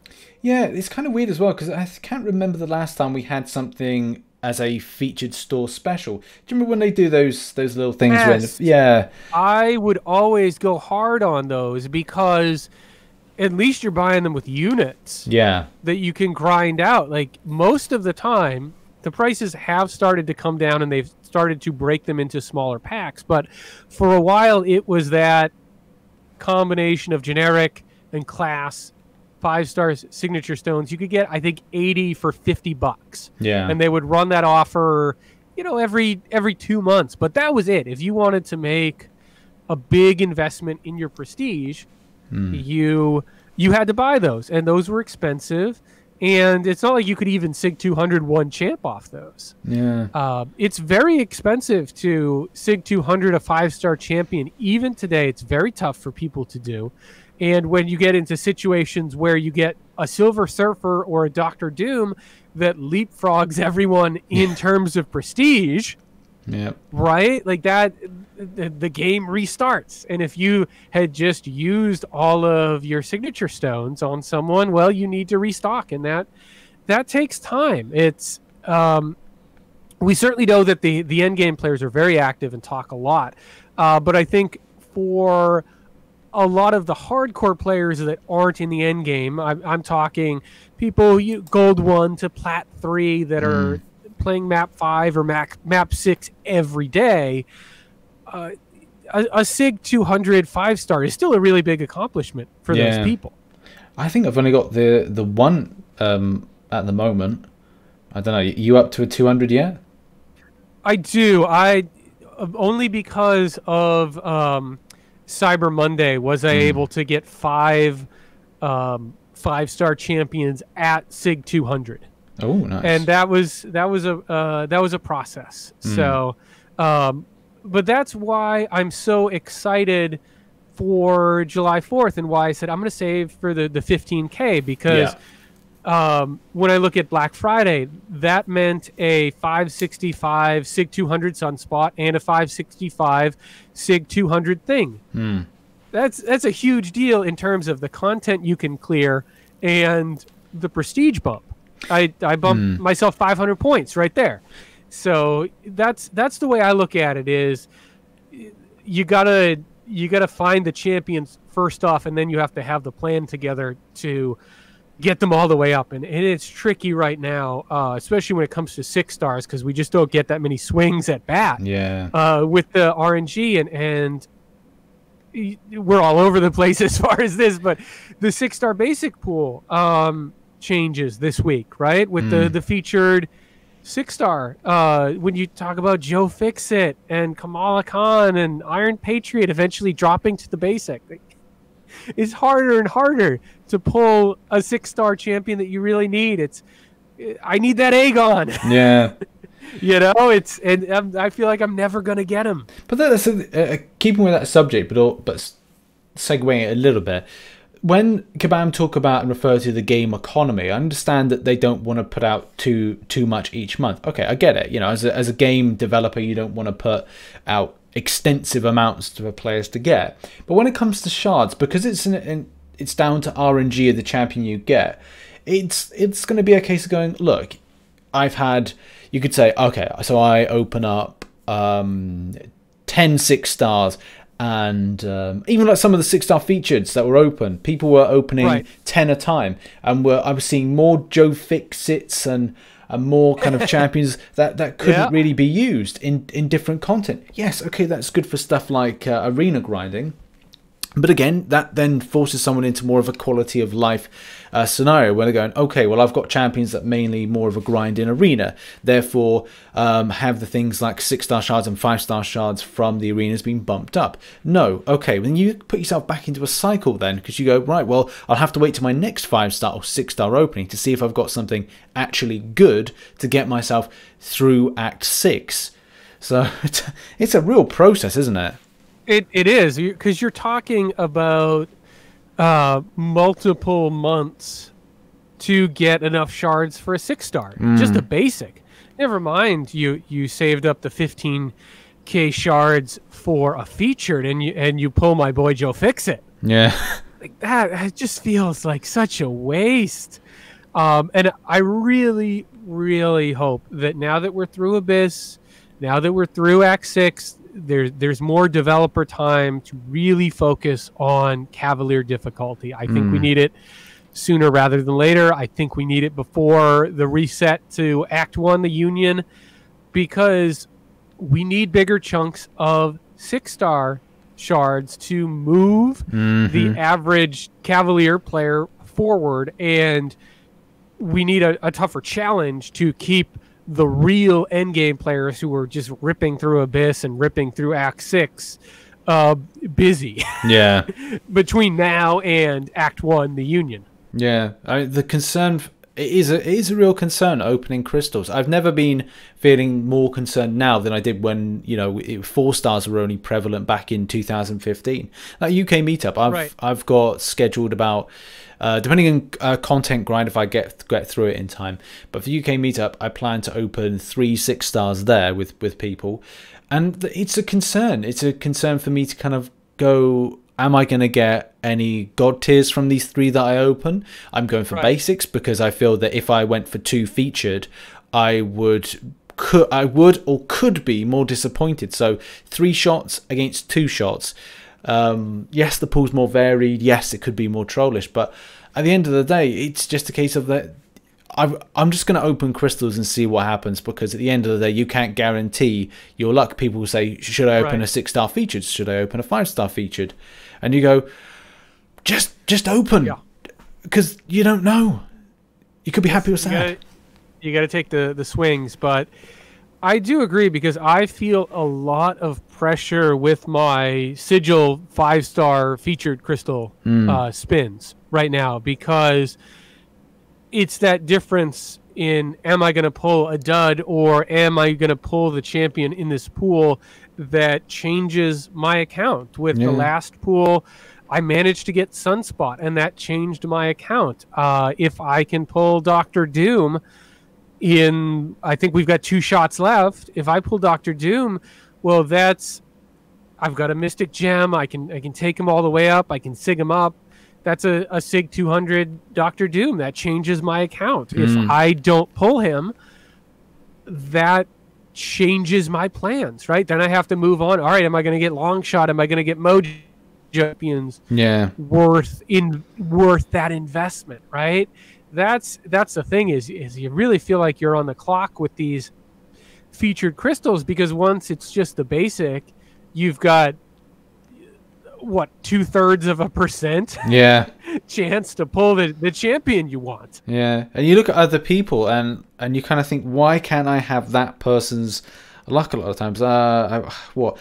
Yeah, it's kind of weird as well because I can't remember the last time we had something as a featured store special. Do you remember when they do those those little things? Yes. When, yeah, I would always go hard on those because at least you're buying them with units. Yeah, that you can grind out. Like most of the time, the prices have started to come down and they've started to break them into smaller packs. But for a while, it was that combination of generic and class five star signature stones, you could get I think 80 for 50 bucks. Yeah. And they would run that offer, you know, every every 2 months, but that was it. If you wanted to make a big investment in your prestige, mm. you you had to buy those and those were expensive and it's not like you could even sig 201 champ off those. Yeah. Uh, it's very expensive to sig 200 a five star champion even today. It's very tough for people to do. And when you get into situations where you get a Silver Surfer or a Doctor Doom that leapfrogs everyone in [laughs] terms of prestige, Yep. Right? Like that the, the, game restarts. And if you had just used all of your signature stones on someone, well, you need to restock and that that takes time. It's um we certainly know that the the end game players are very active and talk a lot. Uh, but I think for a lot of the hardcore players that aren't in the end game. I'm, I'm talking people you, gold one to plat three that are mm. Playing map five or map map six every day, uh, a, a Sig 200 five star is still a really big accomplishment for Yeah. those people. I think I've only got the the one um, at the moment. I don't know. You up to a 200 yet? I do. I only because of um, Cyber Monday was I able to get five um, five star champions at Sig 200. Oh, nice. and that was that was a uh, that was a process. So, um, but that's why I'm so excited for July 4th, and why I said I'm going to save for the the 15k because um, when I look at Black Friday, that meant a 565 Sig 200 Sunspot and a 565 Sig 200 thing. Hmm. That's that's a huge deal in terms of the content you can clear and the prestige bump. I I bumped myself 500 points right there. So that's that's the way I look at it is you gotta you gotta find the champions first off, and then you have to have the plan together to get them all the way up. And, and it's tricky right now, uh, especially when it comes to six stars, because we just don't get that many swings at bat yeah. uh, with the RNG and and we're all over the place [laughs] as far as this, but the six star basic pool um, changes this week, right? With the the featured six star. Uh, when you talk about Joe Fixit and Kamala Khan and Iron Patriot eventually dropping to the basic. [laughs] It's harder and harder to pull a six star champion that you really need. It's I need that Aegon. [laughs] Yeah. You know, it's and um, I feel like I'm never gonna get him. But that's uh, keeping with that subject, but all, but segueing it a little bit. When Kabam talk about and refer to the game economy, I understand that they don't want to put out too too much each month. Okay, I get it. You know, as a, as a game developer, you don't want to put out extensive amounts for players to get. But when it comes to shards, because it's an, an it's down to RNG of the champion you get, it's it's going to be a case of going look. I've had, you could say, okay, so I open up um, 10 six stars, and um, even like some of the six star features that were open, people were opening Right. 10 a time, and were, I was seeing more Joe Fixits and and more kind of [laughs] champions that, that couldn't Yeah. really be used in, in different content. Yes, okay, that's good for stuff like uh, arena grinding. But again, that then forces someone into more of a quality of life uh, scenario where they're going, okay, well, I've got champions that mainly more of a grind in arena, therefore um, have the things like six star shards and five star shards from the arenas being bumped up. No, okay, then you put yourself back into a cycle then because you go, right, well, I'll have to wait to my next five star or six star opening to see if I've got something actually good to get myself through Act Six. So it's, [laughs] it's a real process, isn't it? It it is because you're talking about uh, multiple months to get enough shards for a six star, just a basic. Never mind, you you saved up the 15k shards for a featured, and you and you pull my boy Joe Fixit Yeah. [laughs] like that. It just feels like such a waste. Um, and I really, really hope that now that we're through Abyss, now that we're through Act Six, there, there's more developer time to really focus on Cavalier difficulty. I think we hmm. need it sooner rather than later. I think we need it before the reset to Act One, the Union, because we need bigger chunks of six star shards to move the mm-hmm. average Cavalier player forward, and we need a, a tougher challenge to keep the real endgame players who are just ripping through Abyss and ripping through Act Six uh, busy [laughs] Yeah. between now and Act One, the Union. Yeah, I, the concern it is a it is a real concern opening crystals. I've never been feeling more concerned now than I did when you know it, four stars were only prevalent back in 2015. That UK meetup, I've Right. I've got scheduled about. Uh, depending on uh, content grind, if I get get through it in time, but for UK meetup, I plan to open three six stars there with with people, and it's a concern. It's a concern for me to kind of go am I going to get any god tiers from these three that I open? I'm going for Right. basics because I feel that if I went for two featured, I would could I would or could be more disappointed. So three shots against two shots. Um, yes, the pool's more varied. Yes, it could be more trollish, but at the end of the day, it's just a case of that. i am just going to open crystals and see what happens because at the end of the day, you can't guarantee your luck. People will say, "Should I open Right. a six star featured? Should I open a five star featured?" And you go, "Just just open, Yeah. because you don't know. You could be happy or you sad." you gotta take the the swings but i do agree because i feel a lot of pressure with my sigil five star featured crystal uh, spins right now because it's that difference in am i going to pull a dud or am i going to pull the champion in this pool that changes my account with Yeah. the last pool I managed to get Sunspot, and that changed my account. Uh, if I can pull Doctor Doom in, I think we've got two shots left. If I pull Doctor Doom, well, that's I've got a Mystic Gem. I can I can take him all the way up. I can sig him up. That's a, a Sig 200 Doctor Doom. That changes my account. If I don't pull him, that changes my plans, right? Then I have to move on. All right, am I going to get Longshot? Am I going to get Mojo champions Yeah, worth in worth that investment, right? That's that's the thing is is you really feel like you're on the clock with these featured crystals because once it's just the basic, you've got what two thirds of a percent [laughs] yeah. chance to pull the, the champion you want. Yeah, and you look at other people, and and you kind of think, why can't I have that person's luck? A lot of times, uh, I, what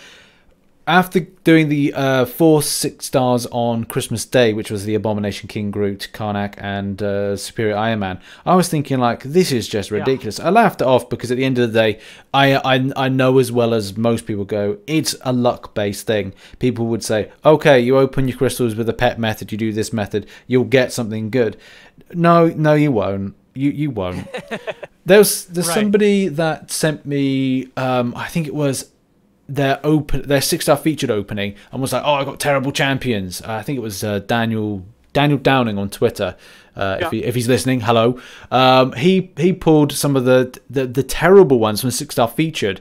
after doing the uh, four six stars on Christmas Day, which was the Abomination King Groot, Karnak, and uh, Superior Iron Man, I was thinking like, this is just ridiculous. I laughed it off because at the end of the day, I I I know as well as most people go, it's a luck based thing. People would say, okay, you open your crystals with a pet method, you do this method, you'll get something good. No, no, you won't. You you won't. [laughs] There's there's Right. somebody that sent me. Um, I think it was their open their six star featured opening and was like, "Oh, I got terrible champions." Uh, I think it was uh, Daniel Daniel Downing on Twitter. Uh, Yeah. if, he, if he's listening, hello. Um, he he pulled some of the the, the terrible ones from six star featured,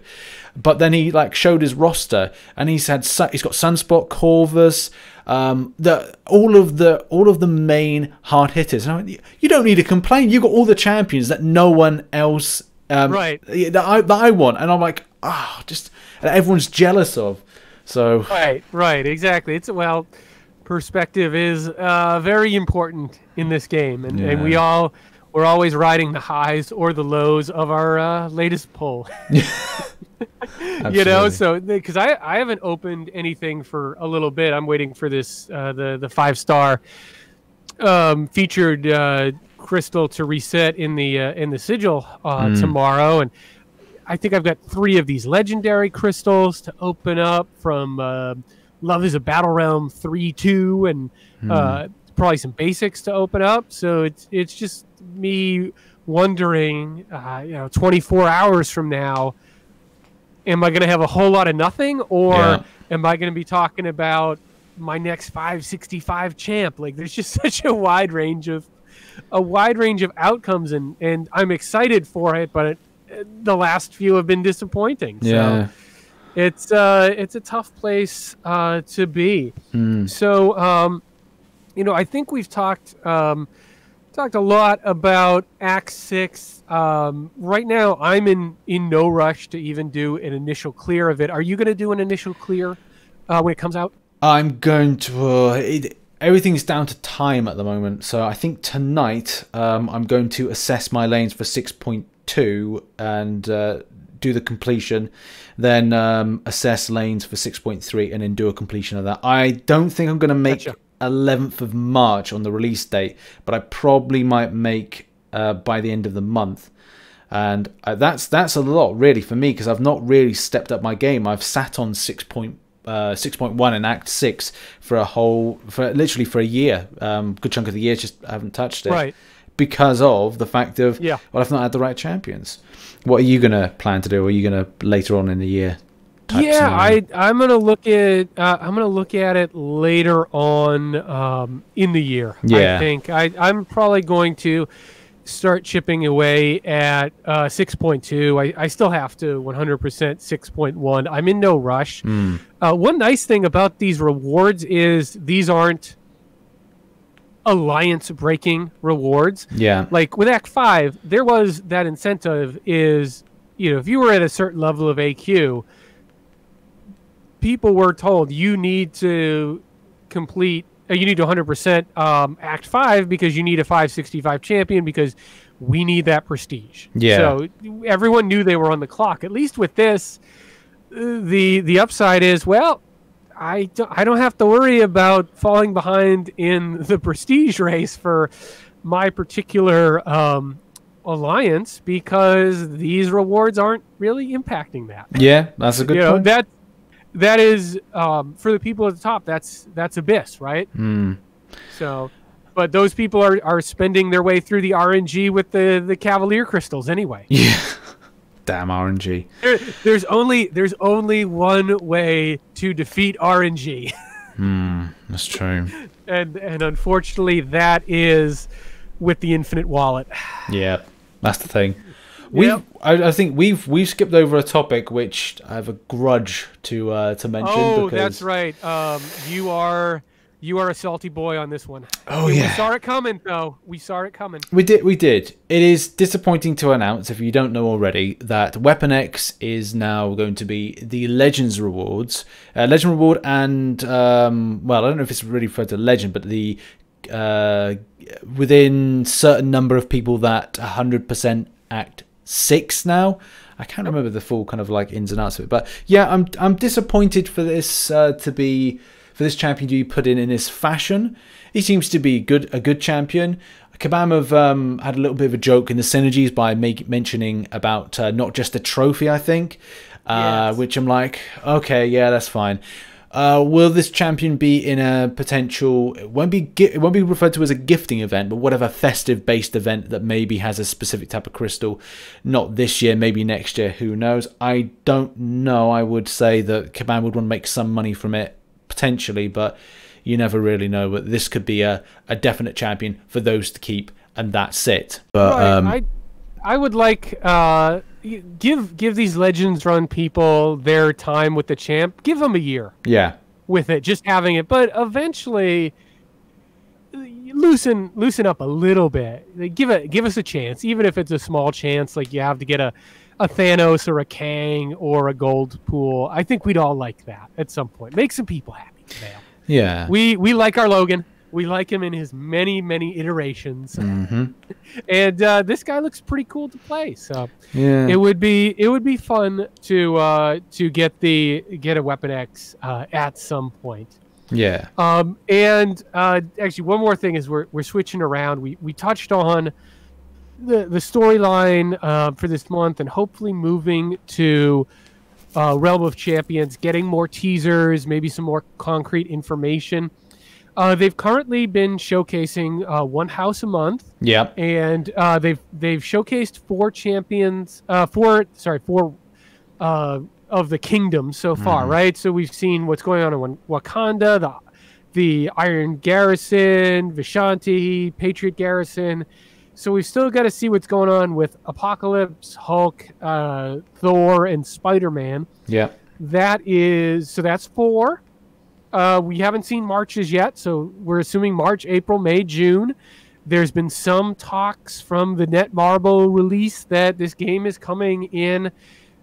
but then he like showed his roster and he's had he's got Sunspot, Corvus, um, the all of the all of the main hard hitters. And I went, you don't need to complain. You got all the champions that no one else um, Right. that I that I want, and I'm like, ah, just and everyone's jealous of. So Right, right, exactly. It's well, perspective is uh, very important in this game, and, and we all we're always riding the highs or the lows of our uh, latest pull. [laughs] [laughs] you know, so because I I haven't opened anything for a little bit. I'm waiting for this uh, the the five star um, featured uh, crystal to reset in the uh, in the sigil uh, Hmm. tomorrow, and I think I've got three of these legendary crystals to open up from uh, Love is a Battle Realm three two, and uh, probably some basics to open up. So it's it's just me wondering, uh, you know, 24 hours from now, am I going to have a whole lot of nothing, or Yeah. am I going to be talking about my next 565 champ? Like, there's just [laughs] such a wide range of a wide range of outcomes, and and I'm excited for it, but it, the last few have been disappointing. yeah, So it's uh it's a tough place uh to be. Hmm. So um you know, I think we've talked um talked a lot about Act 6. Um right now I'm in in no rush to even do an initial clear of it. Are you going to do an initial clear uh when it comes out? I'm going to. Uh, it, everything's down to time at the moment, so I think tonight um, I'm going to assess my lanes for 6.2 and uh, do the completion, then um, assess lanes for 6.3 and then do a completion of that. I don't think I'm going to make Gotcha. 11th of March on the release date, but I probably might make uh, by the end of the month. And uh, that's that's a lot really for me because I've not really stepped up my game. I've sat on six point uh, six point one in Act Six for a whole for literally for a year. Um, good chunk of the year, just haven't touched it Right. because of the fact of Yeah. well, I've not had the right champions. What are you gonna plan to do? Are you gonna later on in the year? yeah, scenario? I I'm gonna look at uh, I'm gonna look at it later on um, in the year. Yeah. I think I I'm probably going to start chipping away at uh, 6.2. I, I still have to 100% 6.1. I'm in no rush. Hmm. Uh, one nice thing about these rewards is these aren't alliance breaking rewards. Yeah. Like with Act Five, there was that incentive is you know if you were at a certain level of AQ, people were told you need to complete you need to 100% um, Act 5 because you need a 565 champion because we need that prestige. Yeah. So everyone knew they were on the clock. At least with this, uh, the the upside is well, I don't, I don't have to worry about falling behind in [laughs] the prestige race for my particular um, alliance because these rewards aren't really impacting that. Yeah, that's a good you know point. that that is um, for the people at the top. That's that's abyss, right? Hmm. So, but those people are, are spending their way through the RNG with the the Cavalier crystals anyway. [laughs] Yeah. Damn RNG. There, there's only there's only one way to defeat RNG, [laughs] Hmm, That's true. and and unfortunately that is with the infinite wallet. [sighs] Yeah, that's the thing. We, Yep. I, I think we've we've skipped over a topic which I have a grudge to uh, to mention. Oh, because, that's right. Um, you are you are a salty boy on this one. Oh, we, yeah. we saw it coming though. We saw it coming. We did. We did. It is disappointing to announce, if you don't know already, that Weapon X is now going to be the Legends rewards, uh, Legend reward, and um, well, I don't know if it's really referred to Legend, but the uh, within certain number of people that 100% act six now. I can't remember the full kind of like ins and outs of it, but yeah, I'm I'm disappointed for this uh, to be for this champion to be put in in this fashion. He seems to be good a good champion. Kabam have um, had a little bit of a joke in the synergies by make, mentioning about uh, not just a trophy, I think, uh, Yes. which I'm like, okay, yeah, that's fine. Uh, will this champion be in a potential? It won't be it won't be referred to as a gifting event, but whatever festive based event that maybe has a specific type of crystal. Not this year, maybe next year. Who knows? I don't know. I would say that Kabam would want to make some money from it potentially, but you never really know. But this could be a, a definite champion for those to keep, and that's it. But Right, um, I I would like uh give give these legends run people their time with the champ. Give them a year yeah, with it, just having it. But eventually, loosen loosen up a little bit. Like, Give it give us a chance, even if it's a small chance. Like you have to get a a Thanos or a Kang or a gold pool. I think we'd all like that at some point. Make some people happy. Dale. yeah, We we like our Logan. We like him in his many many iterations, [laughs] and uh, this guy looks pretty cool to play. So yeah. it would be it would be fun to uh, to get the get a Weapon X uh, at some point. yeah. Um, and uh, actually, one more thing is we're we're switching around. We we touched on the the storyline uh, for this month, and hopefully moving to uh, Realm of Champions, getting more teasers, maybe some more concrete information. Uh, they've currently been showcasing uh, one house a month, Yep. and uh, they've they've showcased four champions, uh, four sorry, four uh, of the kingdom so far, right? So we've seen what's going on in Wakanda, the the Iron Garrison, Vishanti, Patriot Garrison. So we've still got to see what's going on with Apocalypse, Hulk, uh, Thor, and Spider Man. Yep. That is so that's four. Uh, we haven't seen Marches yet, so we're assuming March, April, May, June. There's been some talks from the Net Netmarble release that this game is coming in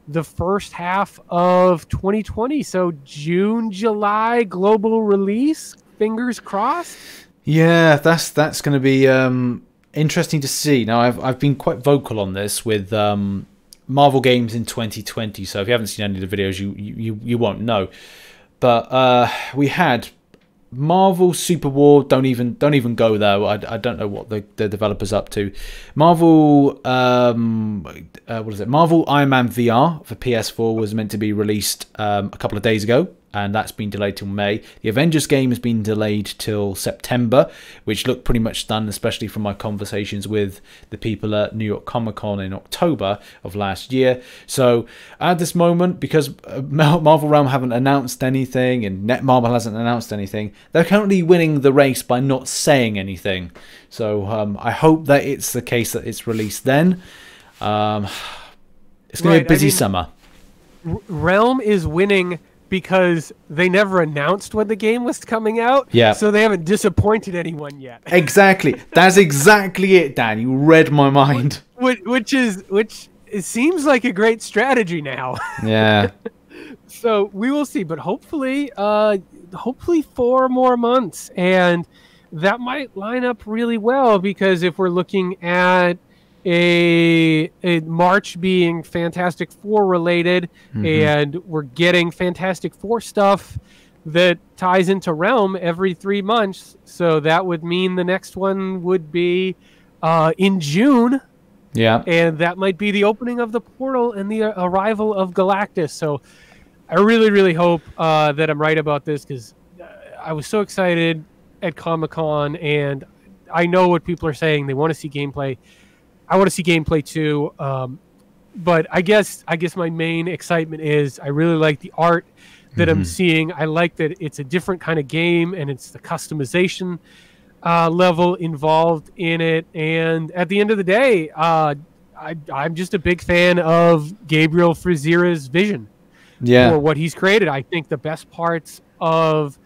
the first half of 2020. So June, July global release. Fingers crossed. Yeah, that's that's going to be um, interesting to see. Now, I've I've been quite vocal on this with um, Marvel games in 2020. So if you haven't seen any of the videos, you you you won't know. But uh, we had Marvel Super War. Don't even don't even go there. I, I don't know what the, the developers up to. Marvel um, uh, what is it? Marvel Iron Man VR for PS4 was meant to be released um, a couple of days ago, and that's been delayed till May. The Avengers game has been delayed till September, which looked pretty much done, especially from my conversations with the people at New York Comic Con in October of last year. So at this moment, because uh, [laughs] Marvel Realm haven't announced anything and Netmarble hasn't announced anything, they're currently winning the race by not saying anything. So um, I hope that it's the case that it's released then. Um, [sighs] it's going to be a busy mean- summer. R- Realm is winning because they never announced when the game was coming out. Yeah. So they haven't disappointed anyone yet. [laughs] Exactly. That's exactly it, Dan. You read my mind. which, which is which it seems like a great strategy now. [laughs] Yeah. so we will see, but hopefully, uh, hopefully four more months, and that might line up really well because if we're looking at a, a March being Fantastic Four related, and we're getting Fantastic Four stuff that ties into Realm every three months, so that would mean the next one would be uh, in June Yeah. and that might be the opening of the portal and the uh, arrival of Galactus. So I really, really hope uh, that I'm right about this because uh, I was so excited at Comic Con, and I know what people are saying. They want to see gameplay. I want to see gameplay too. Um, but I guess I guess my main excitement is I really like the art that I'm seeing. I like that it's a different kind of game and it's the customization uh, level involved in it. And at the end of the day, uh, I, I'm just a big fan of Gabriel Frizzera's vision Yeah. for what he's created. I think the best parts of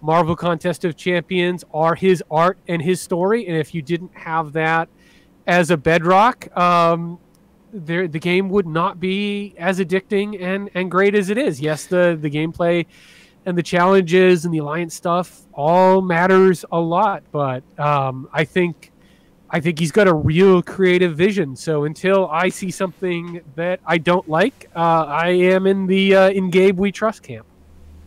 Marvel Contest of Champions are his art and his story. And if you didn't have that as a bedrock, um, there the game would not be as addicting and, and great as it is. Yes, the the gameplay and the challenges and the alliance stuff all matters a lot, but um, I think I think he's got a real creative vision. So until I see something that I don't like, uh, I am in the uh, in Gabe we trust camp.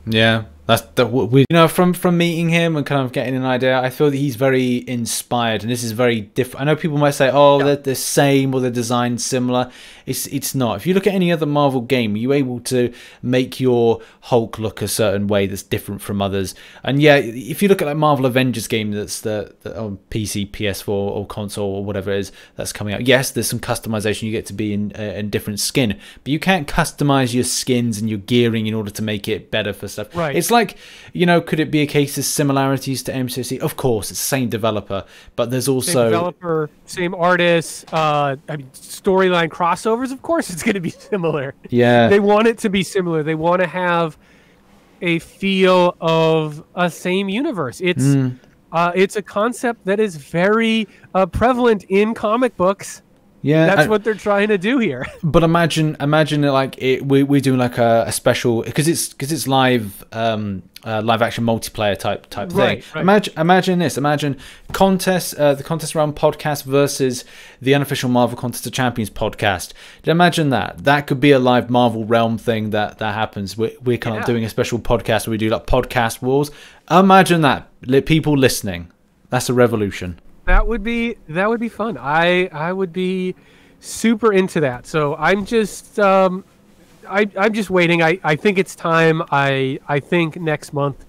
Yeah, that's the we you know from from meeting him and kind of getting an idea. I feel that he's very inspired, and this is very different. I know people might say, "Oh, they're the same or they're designed similar." It's it's not. If you look at any other Marvel game, are you able to make your Hulk look a certain way that's different from others? And yeah, if you look at like Marvel Avengers game that's the, the on PC, PS4, or console or whatever it is that's coming out. Yes, there's some customization. You get to be in uh, in different skin, but you can't customize your skins and your gearing in order to make it better for stuff. Right. It's like, you know, could it be a case of similarities to MCC? Of course, it's the same developer, but there's Same also developer, same artist. Uh, I mean, storyline crossovers. Of course, it's going to be [laughs] similar. yeah, They want it to be similar. They want to have a feel of a same universe. It's Mm. uh, it's a concept that is very uh, prevalent in comic books. Yeah. That's and- what they're trying to do here. [laughs] But imagine, imagine it like it, we we're doing like a, a special because it's because it's live, um, uh, live action multiplayer type type thing. Right, right. Imagine, imagine this. Imagine contest, uh, the contest realm podcast versus the unofficial Marvel Contest of Champions podcast. Imagine that. That could be a live Marvel Realm thing that that happens. We're, we're kind Yeah. of doing a special podcast where we do like podcast wars. Imagine that. People listening. That's a revolution. That would be that would be fun. I I would be super into that. So I'm just um, I I'm just waiting. I I think it's time. I I think next month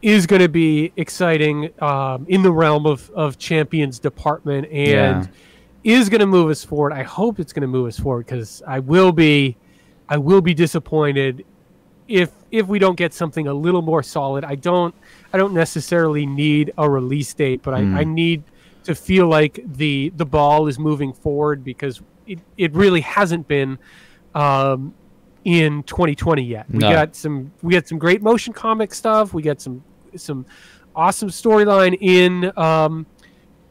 is going to be exciting um, in the realm of of champions department and is going to move us forward. I hope it's going to move us forward because I will be I will be disappointed if if we don't get something a little more solid. I don't I don't necessarily need a release date, but I, I need to feel like the the ball is moving forward because it, it really hasn't been um, in 2020 yet. We No. got some we got some great motion comic stuff. We got some some awesome storyline in um,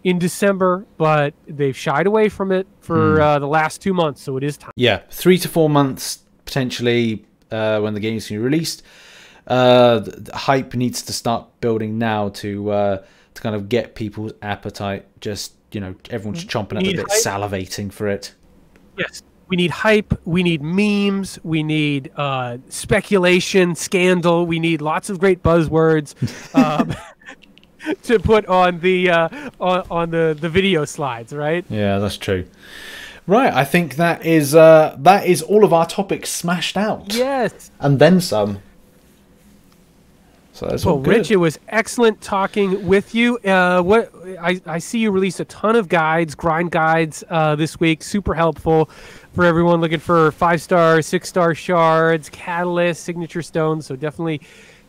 in December, but they've shied away from it for uh, the last two months. So it is time. yeah, three to four months potentially uh, when the game is going to be released. Uh, hype needs to start building now to uh, to kind of get people's appetite. Just you know, everyone's chomping at the bit, hype. salivating for it. Yes. We need hype. We need memes. We need uh, speculation, scandal. We need lots of great buzzwords [laughs] um, [laughs] to put on the uh, on, on the, the video slides, right? Yeah, that's true. Right, I think that is uh, that is all of our topics smashed out, Yes. and then some. So that's Well. Rich, it was excellent talking with you. Uh, what I, I see you released a ton of guides, grind guides uh, this week. Super helpful for everyone looking for five star, six star shards, catalyst, signature stones. So definitely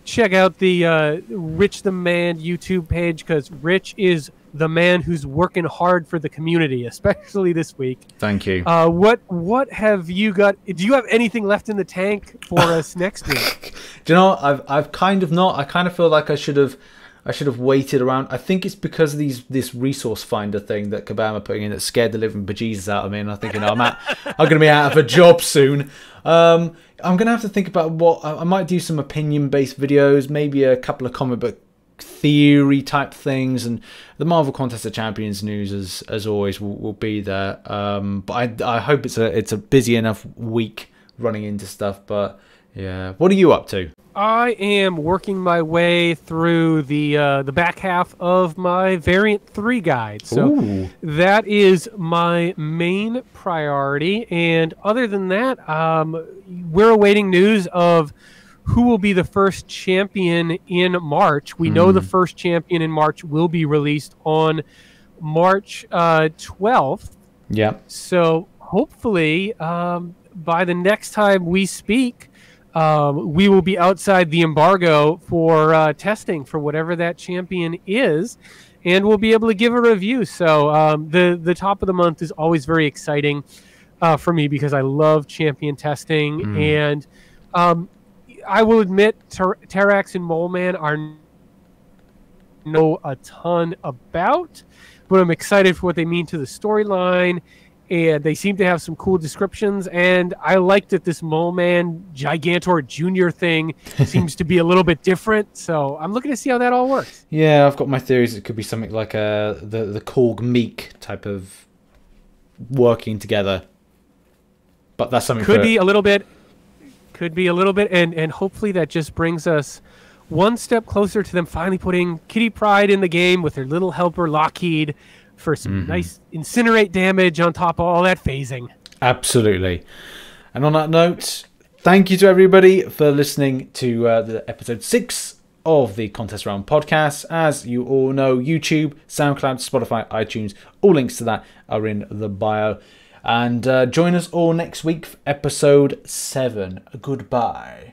check out the uh, Rich the Man YouTube page because Rich is the man who's working hard for the community, especially this week. Thank you. Uh, what what have you got? Do you have anything left in the tank for [laughs] us next week? Do you know? I've I've kind of not. I kind of feel like I should have. I should have waited around. I think it's because of these this resource finder thing that Kabam are putting in that scared the living bejesus out of me, and I'm thinking I'm at, I'm going to be out of a job soon. Um, I'm going to have to think about what I I might do some opinion based videos, maybe a couple of comic book theory type things, and the Marvel Contest of Champions news as as always will, will be there. Um, but I I hope it's a it's a busy enough week running into stuff. But yeah, what are you up to? I am working my way through the uh, the back half of my Variant Three guide, so Ooh. that is my main priority. And other than that, um, we're awaiting news of who will be the first champion in March. We know the first champion in March will be released on March uh, twelfth. Yeah. So hopefully, um, by the next time we speak, um, we will be outside the embargo for uh, testing for whatever that champion is, and we'll be able to give a review. So um, the the top of the month is always very exciting uh, for me because I love champion testing, and um, I will admit, Ter- Terrax and Mole Man are know a ton about, but I'm excited for what they mean to the storyline. And they seem to have some cool descriptions. And I like that this Mole Man Gigantor Junior thing [laughs] seems to be a little bit different. So I'm looking to see how that all works. Yeah, I've got my theories. It could be something like a the the Korg Miek type of working together. But that's something Could be a little bit, could be a little bit, and and hopefully that just brings us one step closer to them finally putting Kitty Pryde in the game with their little helper Lockheed for some nice incinerate damage on top of all that phasing. Absolutely. And on that note, thank you to everybody for listening to uh, the episode six of the Contest Realm podcast. As you all know, YouTube, SoundCloud, Spotify, iTunes, all links to that are in the bio. And uh, join us all next week for episode seven. Goodbye.